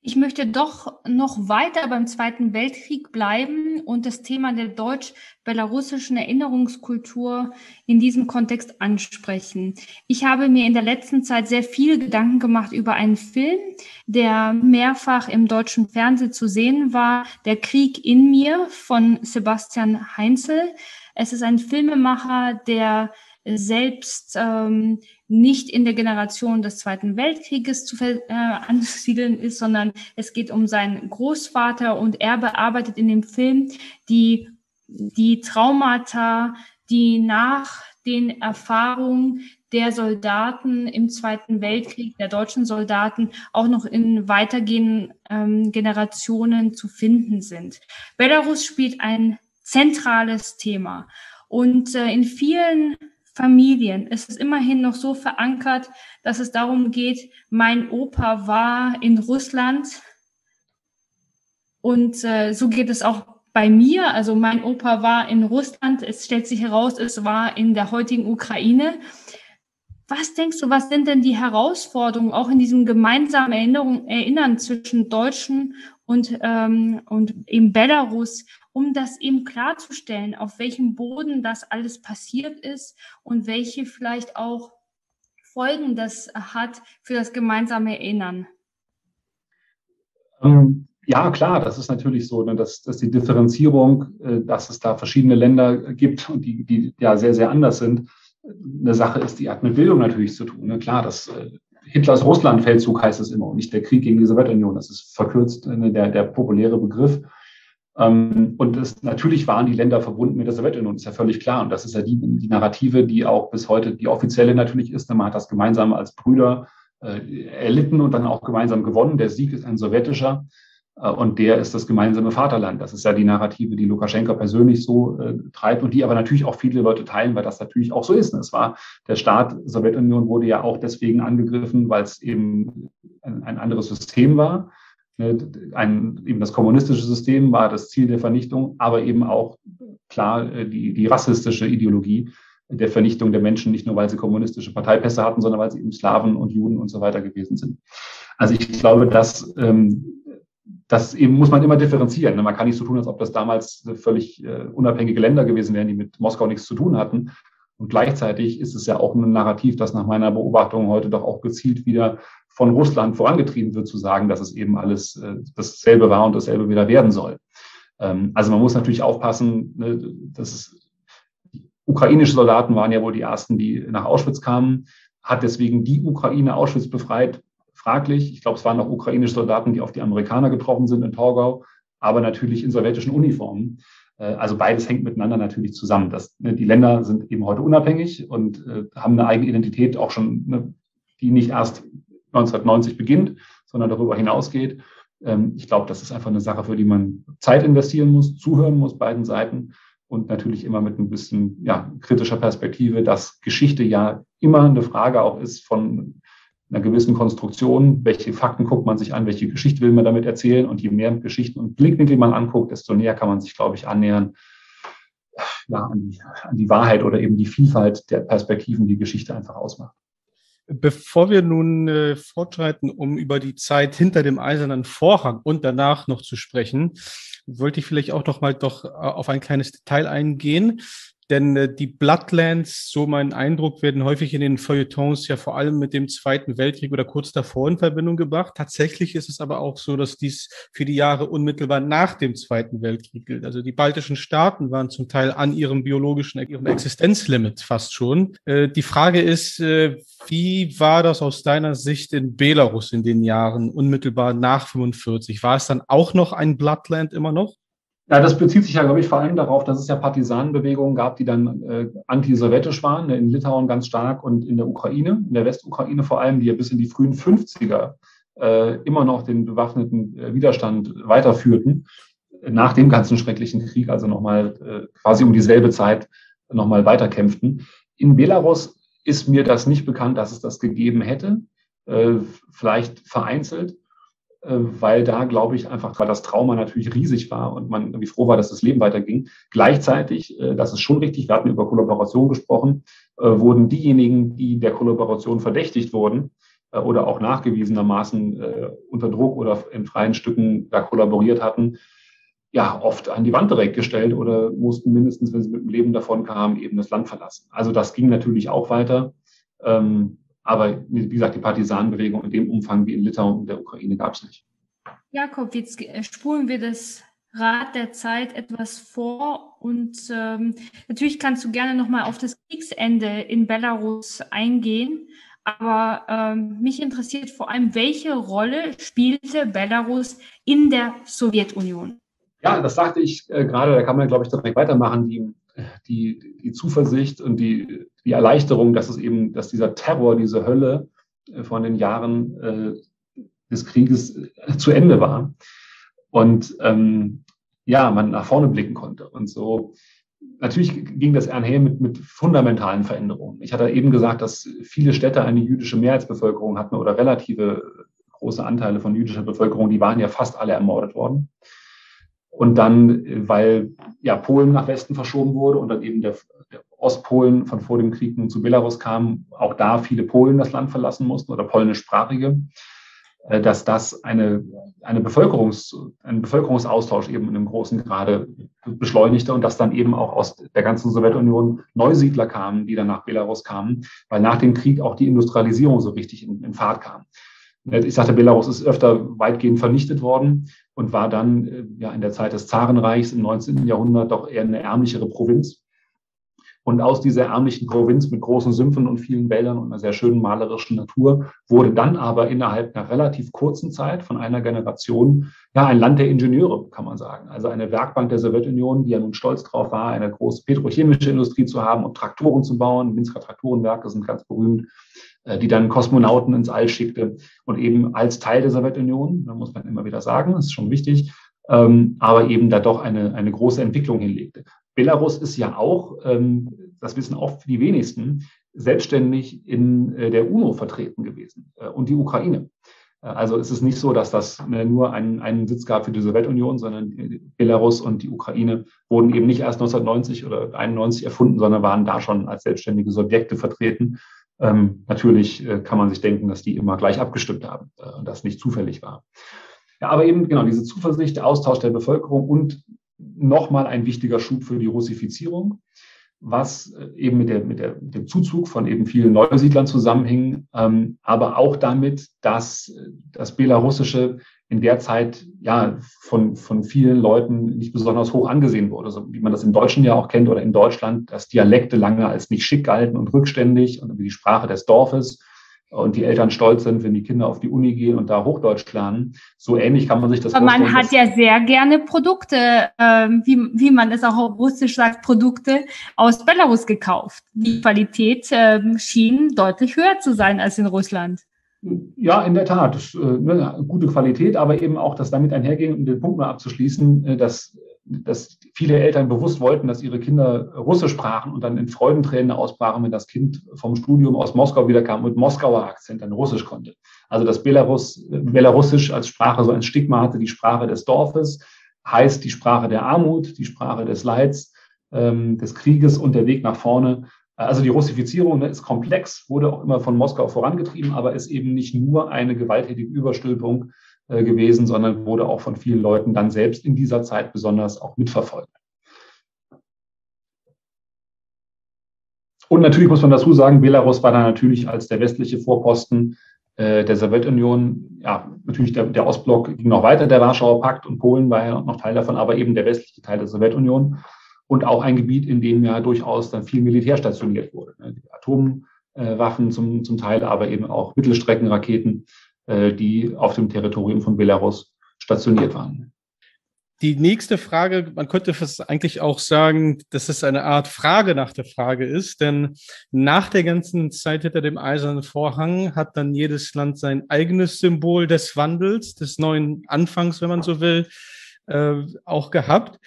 Ich möchte doch noch weiter beim Zweiten Weltkrieg bleiben und das Thema der deutsch-belarussischen Erinnerungskultur in diesem Kontext ansprechen. Ich habe mir in der letzten Zeit sehr viel Gedanken gemacht über einen Film, der mehrfach im deutschen Fernsehen zu sehen war, Der Krieg in mir von Sebastian Heinzel. Es ist ein Filmemacher, der selbst ähm, nicht in der Generation des Zweiten Weltkrieges zu äh, ansiedeln ist, sondern es geht um seinen Großvater und er bearbeitet in dem Film die, die Traumata, die nach den Erfahrungen der Soldaten im Zweiten Weltkrieg, der deutschen Soldaten, auch noch in weitergehenden ähm, Generationen zu finden sind. Belarus spielt ein zentrales Thema. Und äh, in vielen Familien ist es immerhin noch so verankert, dass es darum geht, mein Opa war in Russland und äh, so geht es auch bei mir. Also mein Opa war in Russland, es stellt sich heraus, es war in der heutigen Ukraine. Was denkst du, was sind denn die Herausforderungen auch in diesem gemeinsamen Erinnerung, Erinnern zwischen Deutschen und, ähm, und in Belarus? um das eben klarzustellen, auf welchem Boden das alles passiert ist und welche vielleicht auch Folgen das hat für das gemeinsame Erinnern. Ähm, ja, klar, das ist natürlich so, ne, dass, dass die Differenzierung, äh, dass es da verschiedene Länder gibt und die, die ja sehr, sehr anders sind, eine Sache ist, die hat mit Bildung natürlich zu tun. Ne? Klar, das äh, Hitlers Russlandfeldzug heißt es immer und nicht der Krieg gegen die Sowjetunion. Das ist verkürzt ne, der, der populäre Begriff. Ähm, und es, natürlich waren die Länder verbunden mit der Sowjetunion, ist ja völlig klar. Und das ist ja die, die Narrative, die auch bis heute die offizielle natürlich ist. Man hat das gemeinsam als Brüder äh, erlitten und dann auch gemeinsam gewonnen. Der Sieg ist ein sowjetischer äh, und der ist das gemeinsame Vaterland. Das ist ja die Narrative, die Lukaschenka persönlich so äh, treibt und die aber natürlich auch viele Leute teilen, weil das natürlich auch so ist. Es war der Staat Sowjetunion wurde ja auch deswegen angegriffen, weil es eben ein, ein anderes System war Ne, ein, eben das kommunistische System war das Ziel der Vernichtung, aber eben auch klar äh, die, die rassistische Ideologie der Vernichtung der Menschen, nicht nur weil sie kommunistische Parteipässe hatten, sondern weil sie eben Slawen und Juden und so weiter gewesen sind. Also ich glaube, dass ähm, das eben muss man immer differenzieren. Ne? Man kann nicht so tun, als ob das damals völlig äh, unabhängige Länder gewesen wären, die mit Moskau nichts zu tun hatten. Und gleichzeitig ist es ja auch ein Narrativ, das nach meiner Beobachtung heute doch auch gezielt wieder von Russland vorangetrieben wird, zu sagen, dass es eben alles äh, dasselbe war und dasselbe wieder werden soll. Ähm, also man muss natürlich aufpassen, ne, dass es, ukrainische Soldaten waren ja wohl die ersten, die nach Auschwitz kamen, hat deswegen die Ukraine Auschwitz befreit, fraglich. Ich glaube, es waren auch ukrainische Soldaten, die auf die Amerikaner getroffen sind in Torgau, aber natürlich in sowjetischen Uniformen. Äh, also beides hängt miteinander natürlich zusammen. Das, ne, die Länder sind eben heute unabhängig und äh, haben eine eigene Identität, auch schon, ne, die nicht erst 1990 beginnt, sondern darüber hinausgeht. Ähm, ich glaube, das ist einfach eine Sache, für die man Zeit investieren muss, zuhören muss, beiden Seiten und natürlich immer mit ein bisschen ja, kritischer Perspektive, dass Geschichte ja immer eine Frage auch ist von einer gewissen Konstruktion. Welche Fakten guckt man sich an? Welche Geschichte will man damit erzählen? Und je mehr Geschichten und Blickwinkel man anguckt, desto näher kann man sich, glaube ich, annähern ja, an, die, an die Wahrheit oder eben die Vielfalt der Perspektiven, die Geschichte einfach ausmacht. Bevor wir nun äh, fortschreiten, um über die Zeit hinter dem eisernen Vorhang und danach noch zu sprechen, wollte ich vielleicht auch noch mal doch äh, auf ein kleines Detail eingehen. Denn äh, die Bloodlands, so mein Eindruck, werden häufig in den Feuilletons ja vor allem mit dem Zweiten Weltkrieg oder kurz davor in Verbindung gebracht. Tatsächlich ist es aber auch so, dass dies für die Jahre unmittelbar nach dem Zweiten Weltkrieg gilt. Also die baltischen Staaten waren zum Teil an ihrem biologischen, ihrem Existenzlimit fast schon. Äh, die Frage ist, äh, wie war das aus deiner Sicht in Belarus in den Jahren unmittelbar nach 45? War es dann auch noch ein Bloodland immer noch? Ja, das bezieht sich ja, glaube ich, vor allem darauf, dass es ja Partisanenbewegungen gab, die dann äh, anti-sowjetisch waren, ne, in Litauen ganz stark und in der Ukraine, in der Westukraine vor allem, die ja bis in die frühen 50er äh, immer noch den bewaffneten äh, Widerstand weiterführten, nach dem ganzen schrecklichen Krieg, also nochmal äh, quasi um dieselbe Zeit nochmal weiterkämpften. In Belarus ist mir das nicht bekannt, dass es das gegeben hätte, äh, vielleicht vereinzelt. Äh, weil da, glaube ich, einfach, weil das Trauma natürlich riesig war und man irgendwie froh war, dass das Leben weiterging. Gleichzeitig, äh, das ist schon richtig, wir hatten über Kollaboration gesprochen, äh, wurden diejenigen, die der Kollaboration verdächtigt wurden oder auch nachgewiesenermaßen unter Druck oder in freien Stücken da kollaboriert hatten, ja, oft an die Wand direkt gestellt oder mussten mindestens, wenn sie mit dem Leben davon kamen, eben das Land verlassen. Also das ging natürlich auch weiter. Ähm, aber wie gesagt, die Partisanenbewegung in dem Umfang wie in Litauen und der Ukraine gab es nicht. Jakob, jetzt spulen wir das Rad der Zeit etwas vor und ähm, natürlich kannst du gerne nochmal auf das Kriegsende in Belarus eingehen. Aber ähm, mich interessiert vor allem, welche Rolle spielte Belarus in der Sowjetunion? Ja, das sagte ich äh, gerade, da kann man, glaube ich, direkt weitermachen. Die, die, die Zuversicht und die, die Erleichterung, dass es eben, dass dieser Terror, diese Hölle äh, von den Jahren äh, des Krieges äh, zu Ende war. Und ähm, ja, man nach vorne blicken konnte. Und so natürlich ging das einher mit, mit fundamentalen Veränderungen. Ich hatte eben gesagt, dass viele Städte eine jüdische Mehrheitsbevölkerung hatten oder relative große Anteile von jüdischer Bevölkerung, die waren ja fast alle ermordet worden. Und dann, weil ja Polen nach Westen verschoben wurde und dann eben der, der Ostpolen von vor dem Krieg nun zu Belarus kam, auch da viele Polen das Land verlassen mussten oder polnischsprachige, äh, dass das eine, eine Bevölkerungs, einen Bevölkerungsaustausch eben in einem großen Grade beschleunigte und dass dann eben auch aus der ganzen Sowjetunion Neusiedler kamen, die dann nach Belarus kamen, weil nach dem Krieg auch die Industrialisierung so richtig in, in Fahrt kam. Ich sagte, Belarus ist öfter weitgehend vernichtet worden und war dann äh, ja in der Zeit des Zarenreichs im 19. Jahrhundert doch eher eine ärmlichere Provinz. Und aus dieser ärmlichen Provinz mit großen Sümpfen und vielen Wäldern und einer sehr schönen malerischen Natur wurde dann aber innerhalb einer relativ kurzen Zeit von einer Generation ja ein Land der Ingenieure, kann man sagen. Also eine Werkbank der Sowjetunion, die ja nun stolz drauf war, eine große petrochemische Industrie zu haben und Traktoren zu bauen. Minsker Traktorenwerke sind ganz berühmt. Äh, die dann Kosmonauten ins All schickte und eben als Teil der Sowjetunion, da muss man immer wieder sagen, das ist schon wichtig, ähm, aber eben da doch eine, eine große Entwicklung hinlegte. Belarus ist ja auch, ähm, das wissen oft die wenigsten, selbstständig in äh, der UNO vertreten gewesen äh, und die Ukraine. Also es ist nicht so, dass das nur einen, einen Sitz gab für die Sowjetunion, sondern Belarus und die Ukraine wurden eben nicht erst 1990 oder 91 erfunden, sondern waren da schon als selbstständige Subjekte vertreten ähm, natürlich äh, kann man sich denken, dass die immer gleich abgestimmt haben äh, und das nicht zufällig war. Ja, aber eben genau diese Zuversicht, der Austausch der Bevölkerung und nochmal ein wichtiger Schub für die Russifizierung, was äh, eben mit, der, mit, der, mit dem Zuzug von eben vielen Neusiedlern zusammenhing, ähm, aber auch damit, dass äh, das Belarussische in der Zeit ja von, von vielen Leuten nicht besonders hoch angesehen wurde, so wie man das im Deutschen ja auch kennt oder in Deutschland, dass Dialekte lange als nicht schick galten und rückständig und die Sprache des Dorfes und die Eltern stolz sind, wenn die Kinder auf die Uni gehen und da Hochdeutsch lernen. So ähnlich kann man sich das Aber vorstellen. Man hat ja sehr gerne Produkte, ähm, wie, wie man es auch auf Russisch sagt, Produkte aus Belarus gekauft. Die Qualität ähm, schien deutlich höher zu sein als in Russland. Ja, in der Tat. Äh, ne, gute Qualität, aber eben auch das damit einhergehen, um den Punkt mal abzuschließen, äh, dass, dass viele Eltern bewusst wollten, dass ihre Kinder Russisch sprachen und dann in Freudentränen ausbrachen, wenn das Kind vom Studium aus Moskau wiederkam und Moskauer Akzent dann Russisch konnte. Also dass Belarus, Belarusisch als Sprache so ein Stigma hatte, die Sprache des Dorfes, heißt die Sprache der Armut, die Sprache des Leids, ähm, des Krieges und der Weg nach vorne. Also die Russifizierung ne, ist komplex, wurde auch immer von Moskau vorangetrieben, aber ist eben nicht nur eine gewalttätige Überstülpung äh, gewesen, sondern wurde auch von vielen Leuten dann selbst in dieser Zeit besonders auch mitverfolgt. Und natürlich muss man dazu sagen, Belarus war dann natürlich als der westliche Vorposten äh, der Sowjetunion, ja, natürlich der, der Ostblock ging noch weiter, der Warschauer Pakt und Polen war ja noch Teil davon, aber eben der westliche Teil der Sowjetunion und auch ein Gebiet, in dem ja durchaus dann viel Militär stationiert wurde. Ne? Die Atomwaffen zum, zum Teil, aber eben auch Mittelstreckenraketen, die auf dem Territorium von Belarus stationiert waren. Die nächste Frage, man könnte eigentlich auch sagen, dass es eine Art Frage nach der Frage ist, denn nach der ganzen Zeit hinter dem eisernen Vorhang hat dann jedes Land sein eigenes Symbol des Wandels, des neuen Anfangs, wenn man so will, äh, auch gehabt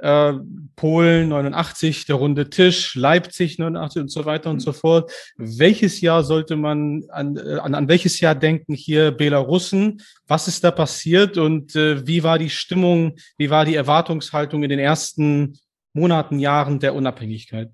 äh, Polen 89, der runde Tisch, Leipzig 89 und so weiter und so fort. Welches Jahr sollte man an, äh, an, an welches Jahr denken hier Belarussen? Was ist da passiert und äh, wie war die Stimmung, wie war die Erwartungshaltung in den ersten Monaten, Jahren der Unabhängigkeit?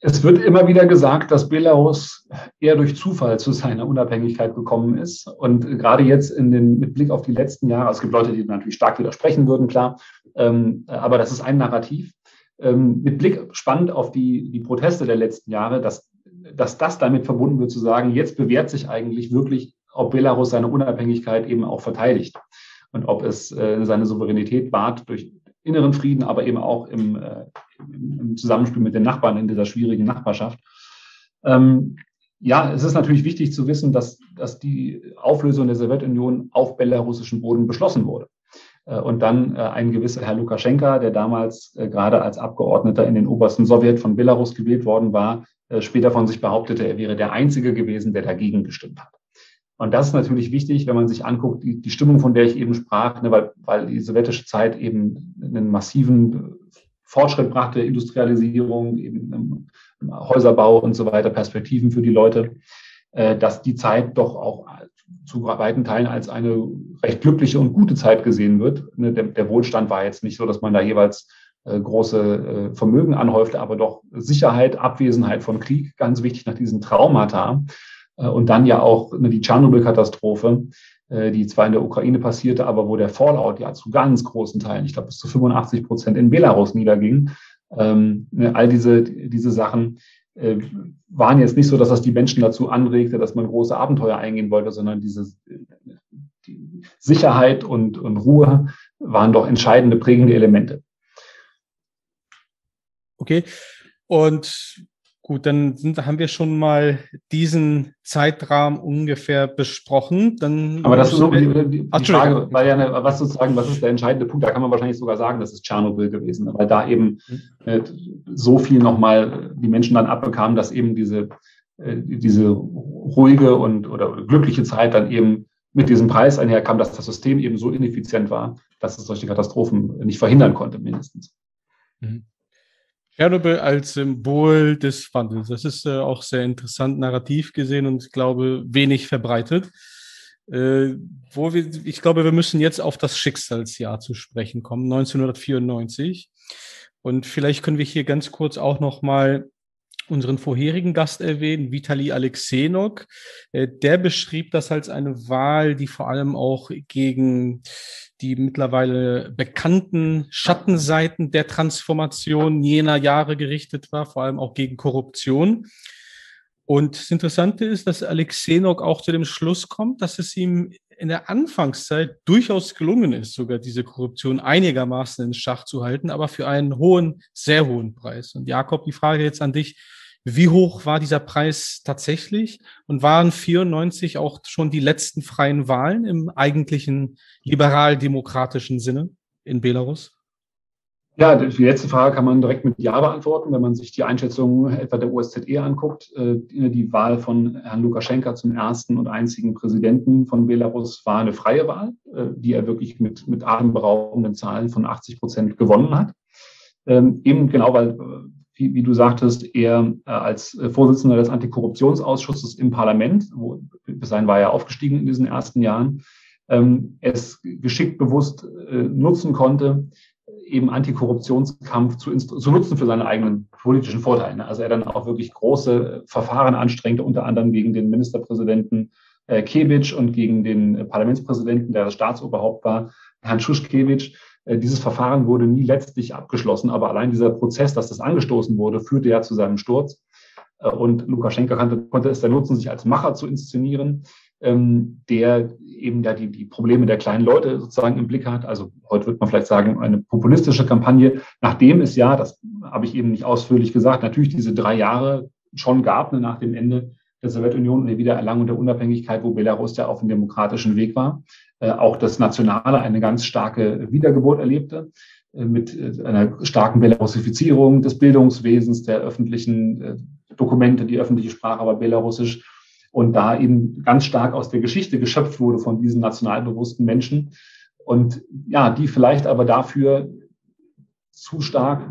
Es wird immer wieder gesagt, dass Belarus eher durch Zufall zu seiner Unabhängigkeit gekommen ist. Und gerade jetzt in den, mit Blick auf die letzten Jahre, es gibt Leute, die natürlich stark widersprechen würden, klar, ähm, aber das ist ein Narrativ. Ähm, mit Blick spannend auf die, die Proteste der letzten Jahre, dass, dass das damit verbunden wird zu sagen, jetzt bewährt sich eigentlich wirklich, ob Belarus seine Unabhängigkeit eben auch verteidigt und ob es äh, seine Souveränität wahrt durch inneren Frieden, aber eben auch im, äh, im Zusammenspiel mit den Nachbarn in dieser schwierigen Nachbarschaft. Ähm, ja, es ist natürlich wichtig zu wissen, dass, dass die Auflösung der Sowjetunion auf belarussischem Boden beschlossen wurde. Äh, und dann äh, ein gewisser Herr Lukaschenka, der damals äh, gerade als Abgeordneter in den obersten Sowjet von Belarus gewählt worden war, später von sich behauptete, er wäre der Einzige gewesen, der dagegen gestimmt hat. Und das ist natürlich wichtig, wenn man sich anguckt, die, die Stimmung, von der ich eben sprach, ne, weil, weil die sowjetische Zeit eben einen massiven Fortschritt brachte, Industrialisierung, eben Häuserbau und so weiter, Perspektiven für die Leute, äh, dass die Zeit doch auch zu weiten Teilen als eine recht glückliche und gute Zeit gesehen wird. Ne, der, der Wohlstand war jetzt nicht so, dass man da jeweils äh, große äh, Vermögen anhäufte, aber doch Sicherheit, Abwesenheit von Krieg, ganz wichtig nach diesen Traumata. Und dann ja auch ne, die Tschernobyl-Katastrophe, äh, die zwar in der Ukraine passierte, aber wo der Fallout ja zu ganz großen Teilen, ich glaube bis zu 85 Prozent in Belarus niederging. Ähm, ne, all diese, diese Sachen äh, waren jetzt nicht so, dass das die Menschen dazu anregte, dass man große Abenteuer eingehen wollte, sondern diese die Sicherheit und, und Ruhe waren doch entscheidende, prägende Elemente. Okay. Und Gut, dann sind, haben wir schon mal diesen Zeitrahmen ungefähr besprochen. Dann Aber das ist so die, die, die Frage, weil ja eine, was sozusagen, was ist der entscheidende Punkt? Da kann man wahrscheinlich sogar sagen, das ist Tschernobyl gewesen, weil da eben mhm. äh, so viel nochmal die Menschen dann abbekamen, dass eben diese, äh, diese ruhige und oder glückliche Zeit dann eben mit diesem Preis einherkam, dass das System eben so ineffizient war, dass es solche Katastrophen nicht verhindern konnte, mindestens. Mhm. Tschernobyl als Symbol des Wandels. Das ist äh, auch sehr interessant narrativ gesehen und ich glaube wenig verbreitet. Äh, wo wir, ich glaube, wir müssen jetzt auf das Schicksalsjahr zu sprechen kommen, 1994. Und vielleicht können wir hier ganz kurz auch noch mal unseren vorherigen Gast erwähnen, Vitali Alexenok. Äh, der beschrieb das als eine Wahl, die vor allem auch gegen die mittlerweile bekannten Schattenseiten der Transformation jener Jahre gerichtet war, vor allem auch gegen Korruption. Und das Interessante ist, dass Alexenok auch zu dem Schluss kommt, dass es ihm in der Anfangszeit durchaus gelungen ist, sogar diese Korruption einigermaßen in Schach zu halten, aber für einen hohen, sehr hohen Preis. Und Jakob, die Frage jetzt an dich. Wie hoch war dieser Preis tatsächlich? Und waren 94 auch schon die letzten freien Wahlen im eigentlichen liberal-demokratischen Sinne in Belarus? Ja, die letzte Frage kann man direkt mit Ja beantworten, wenn man sich die Einschätzung etwa der OSZE anguckt. Äh, die Wahl von Herrn Lukaschenka zum ersten und einzigen Präsidenten von Belarus war eine freie Wahl, äh, die er wirklich mit, mit atemberaubenden Zahlen von 80 Prozent gewonnen hat. Ähm, eben genau, weil, äh, wie, wie du sagtest, er als Vorsitzender des Antikorruptionsausschusses im Parlament, wo, bis dahin war er aufgestiegen in diesen ersten Jahren, ähm, es geschickt bewusst nutzen konnte, eben Antikorruptionskampf zu, zu nutzen für seine eigenen politischen Vorteile. Also er dann auch wirklich große Verfahren anstrengte, unter anderem gegen den Ministerpräsidenten äh, Kebic und gegen den Parlamentspräsidenten, der das Staatsoberhaupt war, Herrn Schuschkewitsch. Äh, dieses Verfahren wurde nie letztlich abgeschlossen, aber allein dieser Prozess, dass das angestoßen wurde, führte ja zu seinem Sturz. Äh, und Lukaschenka konnte, konnte es dann nutzen, sich als Macher zu inszenieren ähm, der eben ja die, die Probleme der kleinen Leute sozusagen im Blick hat. Also heute wird man vielleicht sagen, eine populistische Kampagne, nachdem es ja, das habe ich eben nicht ausführlich gesagt, natürlich diese drei Jahre schon gab, ne, nach dem Ende der Sowjetunion und der Wiedererlangung der Unabhängigkeit, wo Belarus ja auf dem demokratischen Weg war, äh, auch das Nationale eine ganz starke Wiedergeburt erlebte äh, mit äh, einer starken Belarusifizierung des Bildungswesens, der öffentlichen äh, Dokumente, die öffentliche Sprache war belarussisch und da eben ganz stark aus der Geschichte geschöpft wurde von diesen nationalbewussten Menschen. Und ja, die vielleicht aber dafür zu stark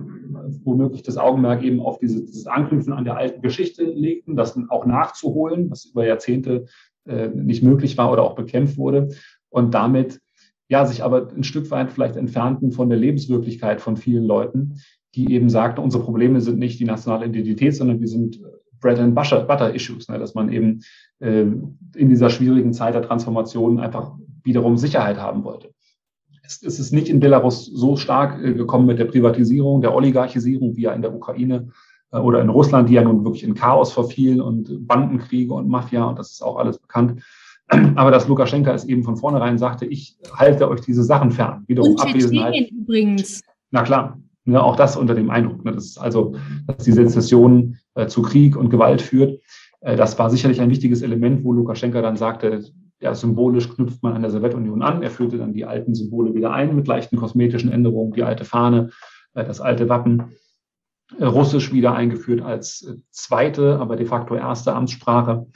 womöglich das Augenmerk eben auf dieses, dieses Anknüpfen an der alten Geschichte legten, das dann auch nachzuholen, was über Jahrzehnte äh, nicht möglich war oder auch bekämpft wurde. Und damit ja sich aber ein Stück weit vielleicht entfernten von der Lebenswirklichkeit von vielen Leuten, die eben sagten, unsere Probleme sind nicht die nationale Identität, sondern wir sind Bread and Butter, Issues, ne, dass man eben äh, in dieser schwierigen Zeit der Transformation einfach wiederum Sicherheit haben wollte. Es, es ist nicht in Belarus so stark äh, gekommen mit der Privatisierung, der Oligarchisierung, wie ja in der Ukraine äh, oder in Russland, die ja nun wirklich in Chaos verfielen und Bandenkriege und Mafia und das ist auch alles bekannt. Aber dass Lukaschenka es eben von vornherein sagte, ich halte euch diese Sachen fern. Wiederum und Abwesenheit. übrigens. Na klar, ja, auch das unter dem Eindruck, ne, dass also, dass die Sezession äh, zu Krieg und Gewalt führt. Äh, das war sicherlich ein wichtiges Element, wo Lukaschenka dann sagte, ja, symbolisch knüpft man an der Sowjetunion an. Er führte dann die alten Symbole wieder ein mit leichten kosmetischen Änderungen, die alte Fahne, äh, das alte Wappen. Äh, Russisch wieder eingeführt als äh, zweite, aber de facto erste Amtssprache.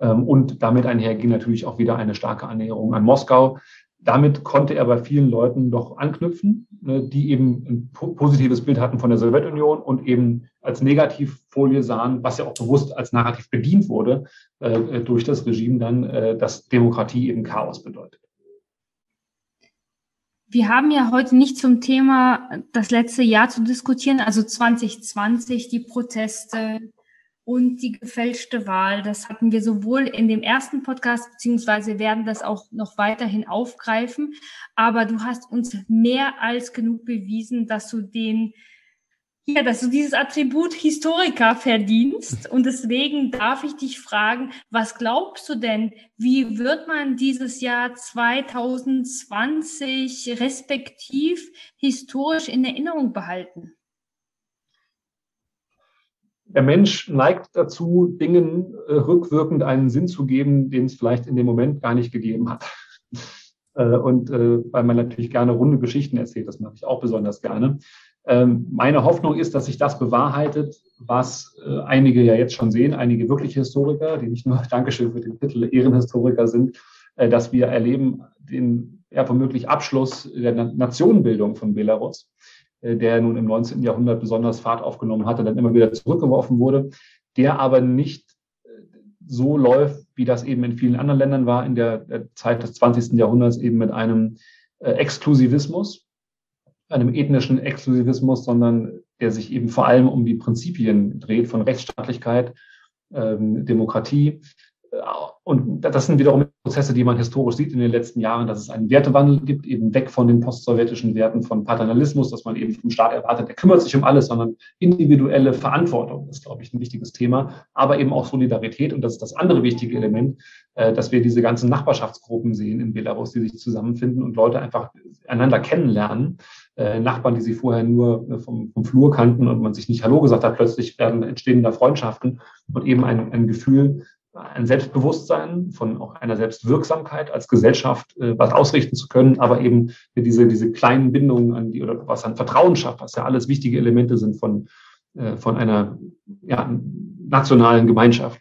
Ähm, und damit einherging natürlich auch wieder eine starke Annäherung an Moskau damit konnte er bei vielen Leuten doch anknüpfen, ne, die eben ein positives Bild hatten von der Sowjetunion und eben als Negativfolie sahen, was ja auch bewusst als Narrativ bedient wurde äh, durch das Regime dann, äh, dass Demokratie eben Chaos bedeutet. Wir haben ja heute nicht zum Thema das letzte Jahr zu diskutieren, also 2020, die Proteste, und die gefälschte Wahl. Das hatten wir sowohl in dem ersten Podcast, beziehungsweise werden das auch noch weiterhin aufgreifen. Aber du hast uns mehr als genug bewiesen, dass du den, ja, dass du dieses Attribut Historiker verdienst. Und deswegen darf ich dich fragen, was glaubst du denn, wie wird man dieses Jahr 2020 respektiv historisch in Erinnerung behalten? Der Mensch neigt dazu, Dingen äh, rückwirkend einen Sinn zu geben, den es vielleicht in dem Moment gar nicht gegeben hat. (laughs) äh, und äh, weil man natürlich gerne runde Geschichten erzählt, das mache ich auch besonders gerne. Ähm, meine Hoffnung ist, dass sich das bewahrheitet, was äh, einige ja jetzt schon sehen, einige wirkliche Historiker, die nicht nur (laughs) Dankeschön für den Titel Ehrenhistoriker sind, äh, dass wir erleben den ja, womöglich Abschluss der Nationenbildung von Belarus der nun im 19. Jahrhundert besonders Fahrt aufgenommen hatte, dann immer wieder zurückgeworfen wurde, der aber nicht äh, so läuft, wie das eben in vielen anderen Ländern war, in der Zeit des 20. Jahrhunderts eben mit einem äh, Exklusivismus, einem ethnischen Exklusivismus, sondern der sich eben vor allem um die Prinzipien dreht von Rechtsstaatlichkeit, ähm, Demokratie, und das sind wiederum Prozesse, die man historisch sieht in den letzten Jahren, dass es einen Wertewandel gibt, eben weg von den postsowjetischen Werten von Paternalismus, dass man eben vom Staat erwartet, der kümmert sich um alles, sondern individuelle Verantwortung ist, glaube ich, ein wichtiges Thema, aber eben auch Solidarität. Und das ist das andere wichtige Element, äh, dass wir diese ganzen Nachbarschaftsgruppen sehen in Belarus, die sich zusammenfinden und Leute einfach einander kennenlernen. Äh, Nachbarn, die sie vorher nur äh, vom, vom Flur kannten und man sich nicht Hallo gesagt hat, plötzlich werden entstehen da Freundschaften und eben ein, ein Gefühl, ein Selbstbewusstsein, von auch einer Selbstwirksamkeit als Gesellschaft äh, was ausrichten zu können, aber eben diese, diese kleinen Bindungen an die oder was an Vertrauen schafft, was ja alles wichtige Elemente sind von, äh, von einer ja, nationalen Gemeinschaft.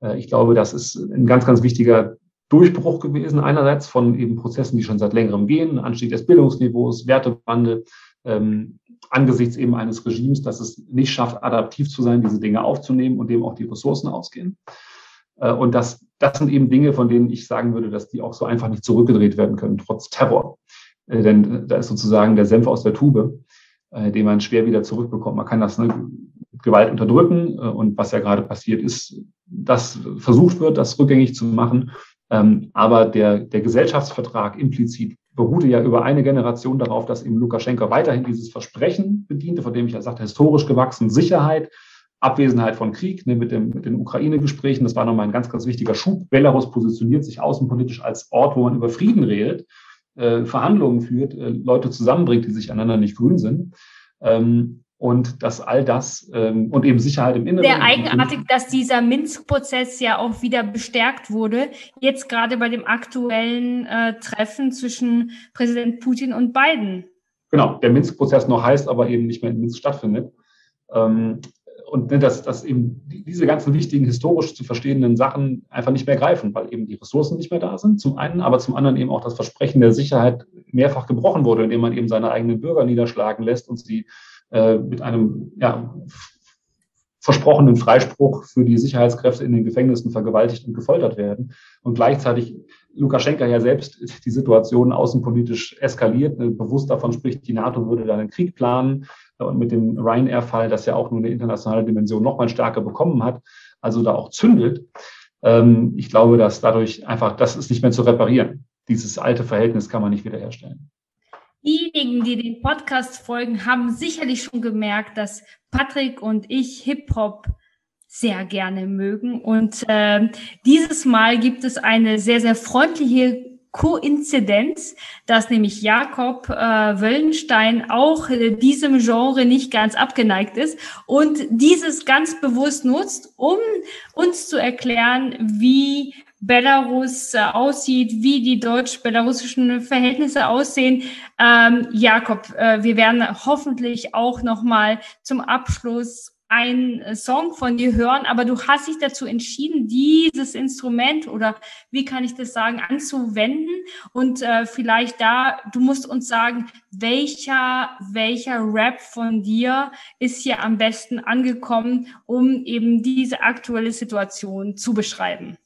Äh, ich glaube, das ist ein ganz, ganz wichtiger Durchbruch gewesen, einerseits von eben Prozessen, die schon seit längerem gehen, Anstieg des Bildungsniveaus, Wertewandel, ähm, angesichts eben eines Regimes, das es nicht schafft, adaptiv zu sein, diese Dinge aufzunehmen und dem auch die Ressourcen ausgehen. Äh, und das, das sind eben Dinge, von denen ich sagen würde, dass die auch so einfach nicht zurückgedreht werden können, trotz Terror. Äh, denn äh, da ist sozusagen der Senf aus der Tube, den man schwer wieder zurückbekommt. Man kann das ne, Gewalt unterdrücken und was ja gerade passiert ist, dass versucht wird, das rückgängig zu machen. Ähm, aber der, der Gesellschaftsvertrag implizit beruhte ja über eine Generation darauf, dass eben Lukaschenko weiterhin dieses Versprechen bediente, von dem ich ja sagte, historisch gewachsen Sicherheit, Abwesenheit von Krieg ne, mit, dem, mit den Ukraine-Gesprächen. Das war nochmal ein ganz, ganz wichtiger Schub. Belarus positioniert sich außenpolitisch als Ort, wo man über Frieden redet, äh, Verhandlungen führt, äh, Leute zusammenbringt, die sich einander nicht grün sind. Ähm, und dass all das ähm, und eben Sicherheit im Inneren. Sehr eigenartig, dass dieser Minsk-Prozess ja auch wieder bestärkt wurde. Jetzt gerade bei dem aktuellen äh, Treffen zwischen Präsident Putin und Biden. Genau, der Minsk-Prozess noch heißt, aber eben nicht mehr in Minsk stattfindet. Ähm, und ne, dass, dass eben diese ganzen wichtigen historisch zu verstehenden Sachen einfach nicht mehr greifen, weil eben die Ressourcen nicht mehr da sind, zum einen, aber zum anderen eben auch das Versprechen der Sicherheit mehrfach gebrochen wurde, indem man eben seine eigenen Bürger niederschlagen lässt und sie äh, mit einem ja, versprochenen Freispruch für die Sicherheitskräfte in den Gefängnissen vergewaltigt und gefoltert werden. Und gleichzeitig Lukaschenka ja selbst die Situation außenpolitisch eskaliert, ne, bewusst davon spricht, die NATO würde dann einen Krieg planen und mit dem Ryanair-Fall, das ja auch nur eine internationale Dimension nochmal stärker bekommen hat, also da auch zündelt. Ähm, ich glaube, dass dadurch einfach, das ist nicht mehr zu reparieren. Dieses alte Verhältnis kann man nicht wiederherstellen. Diejenigen, die den Podcast folgen, haben sicherlich schon gemerkt, dass Patrick und ich Hip-Hop sehr gerne mögen. Und äh, dieses Mal gibt es eine sehr, sehr freundliche Koinzidenz, dass nämlich Jakob äh, Wöllenstein auch äh, diesem Genre nicht ganz abgeneigt ist und dieses ganz bewusst nutzt, um uns zu erklären, wie Belarus äh, aussieht, wie die deutsch-belarussischen Verhältnisse aussehen. Ähm, Jakob, äh, wir werden hoffentlich auch noch mal zum Abschluss ein äh, Song von dir hören, aber du hast dich dazu entschieden, dieses Instrument oder wie kann ich das sagen, anzuwenden und äh, vielleicht da, du musst uns sagen, welcher, welcher Rap von dir ist hier am besten angekommen, um eben diese aktuelle Situation zu beschreiben.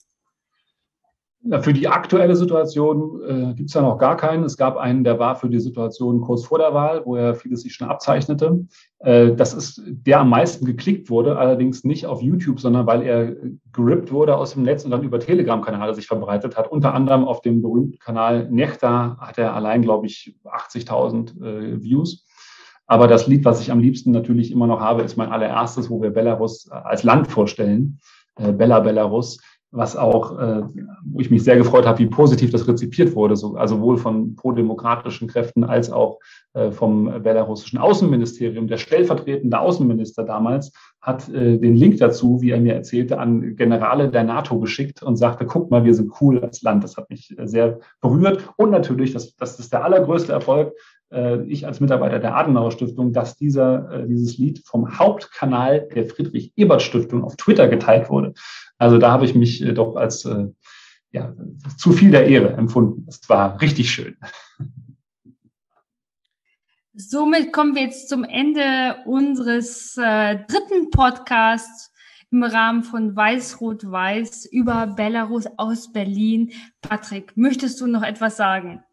Für die aktuelle Situation äh, gibt es ja noch gar keinen. Es gab einen, der war für die Situation kurz vor der Wahl, wo ja vieles sich schon abzeichnete. Äh, das ist der am meisten geklickt wurde, allerdings nicht auf YouTube, sondern weil er gerippt wurde aus dem Netz und dann über Telegram-Kanäle sich verbreitet hat. Unter anderem auf dem berühmten Kanal Nechta hat er allein, glaube ich, 80.000 äh, Views. Aber das Lied, was ich am liebsten natürlich immer noch habe, ist mein allererstes, wo wir Belarus als Land vorstellen. Äh, Bella Belarus was auch, äh, wo ich mich sehr gefreut habe, wie positiv das rezipiert wurde, so, also sowohl von prodemokratischen Kräften als auch äh, vom belarussischen Außenministerium. Der stellvertretende Außenminister damals hat äh, den Link dazu, wie er mir erzählte, an Generale der NATO geschickt und sagte, guck mal, wir sind cool als Land. Das hat mich äh, sehr berührt. Und natürlich, das, das ist der allergrößte Erfolg, ich als Mitarbeiter der Adenauer Stiftung, dass dieser, äh, dieses Lied vom Hauptkanal der Friedrich-Ebert-Stiftung auf Twitter geteilt wurde. Also da habe ich mich äh, doch als äh, ja, zu viel der Ehre empfunden. Es war richtig schön. Somit kommen wir jetzt zum Ende unseres äh, dritten Podcasts im Rahmen von Weiß-Rot-Weiß über Belarus aus Berlin. Patrick, möchtest du noch etwas sagen?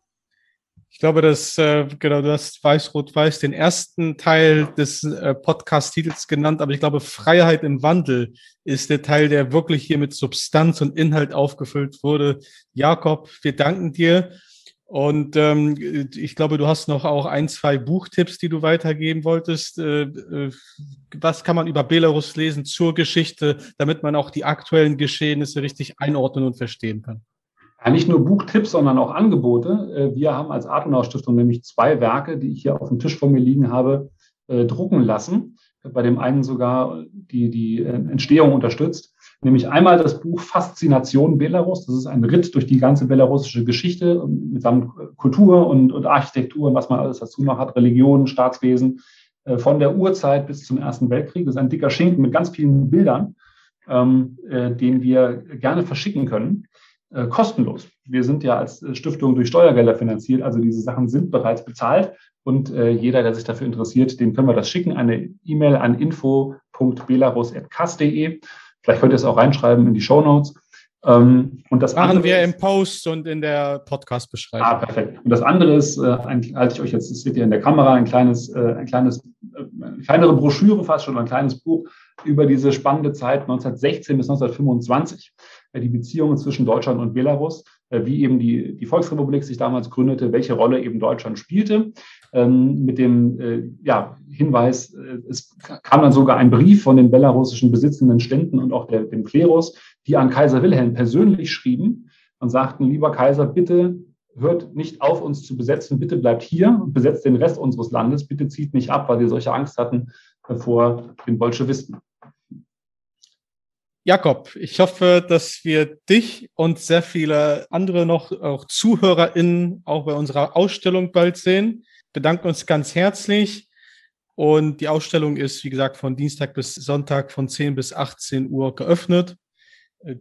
Ich glaube, dass äh, genau du hast Weiß-Rot-Weiß den ersten Teil des äh, Podcast-Titels genannt, aber ich glaube, Freiheit im Wandel ist der Teil, der wirklich hier mit Substanz und Inhalt aufgefüllt wurde. Jakob, wir danken dir. Und ähm, ich glaube, du hast noch auch ein, zwei Buchtipps, die du weitergeben wolltest. Äh, äh, was kann man über Belarus lesen zur Geschichte, damit man auch die aktuellen Geschehnisse richtig einordnen und verstehen kann? Ja, nicht nur Buchtipps, sondern auch Angebote. Äh, wir haben als Adenauer Stiftung nämlich zwei Werke, die ich hier auf dem Tisch vor mir liegen habe, äh, drucken lassen. Bei dem einen sogar die, die äh, Entstehung unterstützt. nämlich einmal das Buch Faszination Belarus. Das ist ein Ritt durch die ganze belarussische Geschichte mitsamt Kultur und, und Architektur und was man alles dazu noch hat, Religion, Staatswesen, von der Urzeit bis zum Ersten Weltkrieg. Das ist ein dicker Schinken mit ganz vielen Bildern, ähm, äh, den wir gerne verschicken können. Äh, kostenlos. Wir sind ja als Stiftung durch Steuergelder finanziert, also diese Sachen sind bereits bezahlt und äh, jeder, der sich dafür interessiert, dem können wir das schicken. Eine E-Mail an info.belarus.kass.de. Vielleicht könnt ihr es auch reinschreiben in die Show Notes. Ähm, und das machen wir im Post und in der Podcast-Beschreibung. Ah, perfekt. Und das andere ist, äh, halte ich euch jetzt, das seht ihr in der Kamera, ein kleines, äh, ein kleines, äh, eine kleinere Broschüre fast schon, ein kleines Buch über diese spannende Zeit 1916 bis 1925 die Beziehungen zwischen Deutschland und Belarus, äh, wie eben die, die Volksrepublik sich damals gründete, welche Rolle eben Deutschland spielte. Ähm, mit dem äh, ja, Hinweis, äh, es kam dann sogar ein Brief von den belarussischen besitzenden Ständen und auch der, dem Klerus, die an Kaiser Wilhelm persönlich schrieben und sagten, lieber Kaiser, bitte hört nicht auf, uns zu besetzen, bitte bleibt hier und besetzt den Rest unseres Landes, bitte zieht nicht ab, weil wir solche Angst hatten vor den Bolschewisten. Jakob, ich hoffe, dass wir dich und sehr viele andere noch, auch ZuhörerInnen, auch bei unserer Ausstellung bald sehen. Bedanken uns ganz herzlich. Und die Ausstellung ist, wie gesagt, von Dienstag bis Sonntag von 10 bis 18 Uhr geöffnet.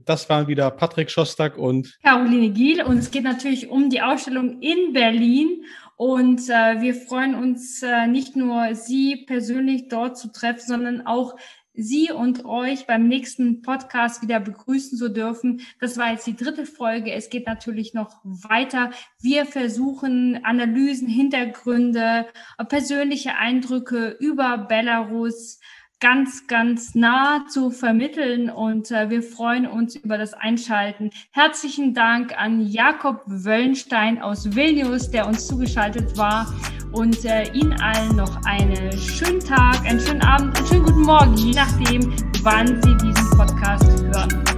Das waren wieder Patrick Schostak und Caroline Giel. Und es geht natürlich um die Ausstellung in Berlin. Und äh, wir freuen uns äh, nicht nur, Sie persönlich dort zu treffen, sondern auch Sie und euch beim nächsten Podcast wieder begrüßen zu dürfen. Das war jetzt die dritte Folge. Es geht natürlich noch weiter. Wir versuchen Analysen, Hintergründe, persönliche Eindrücke über Belarus ganz, ganz nah zu vermitteln und äh, wir freuen uns über das Einschalten. Herzlichen Dank an Jakob Wöllenstein aus Vilnius, der uns zugeschaltet war und äh, Ihnen allen noch einen schönen Tag, einen schönen Abend, einen schönen guten Morgen, je nachdem, wann Sie diesen Podcast hören.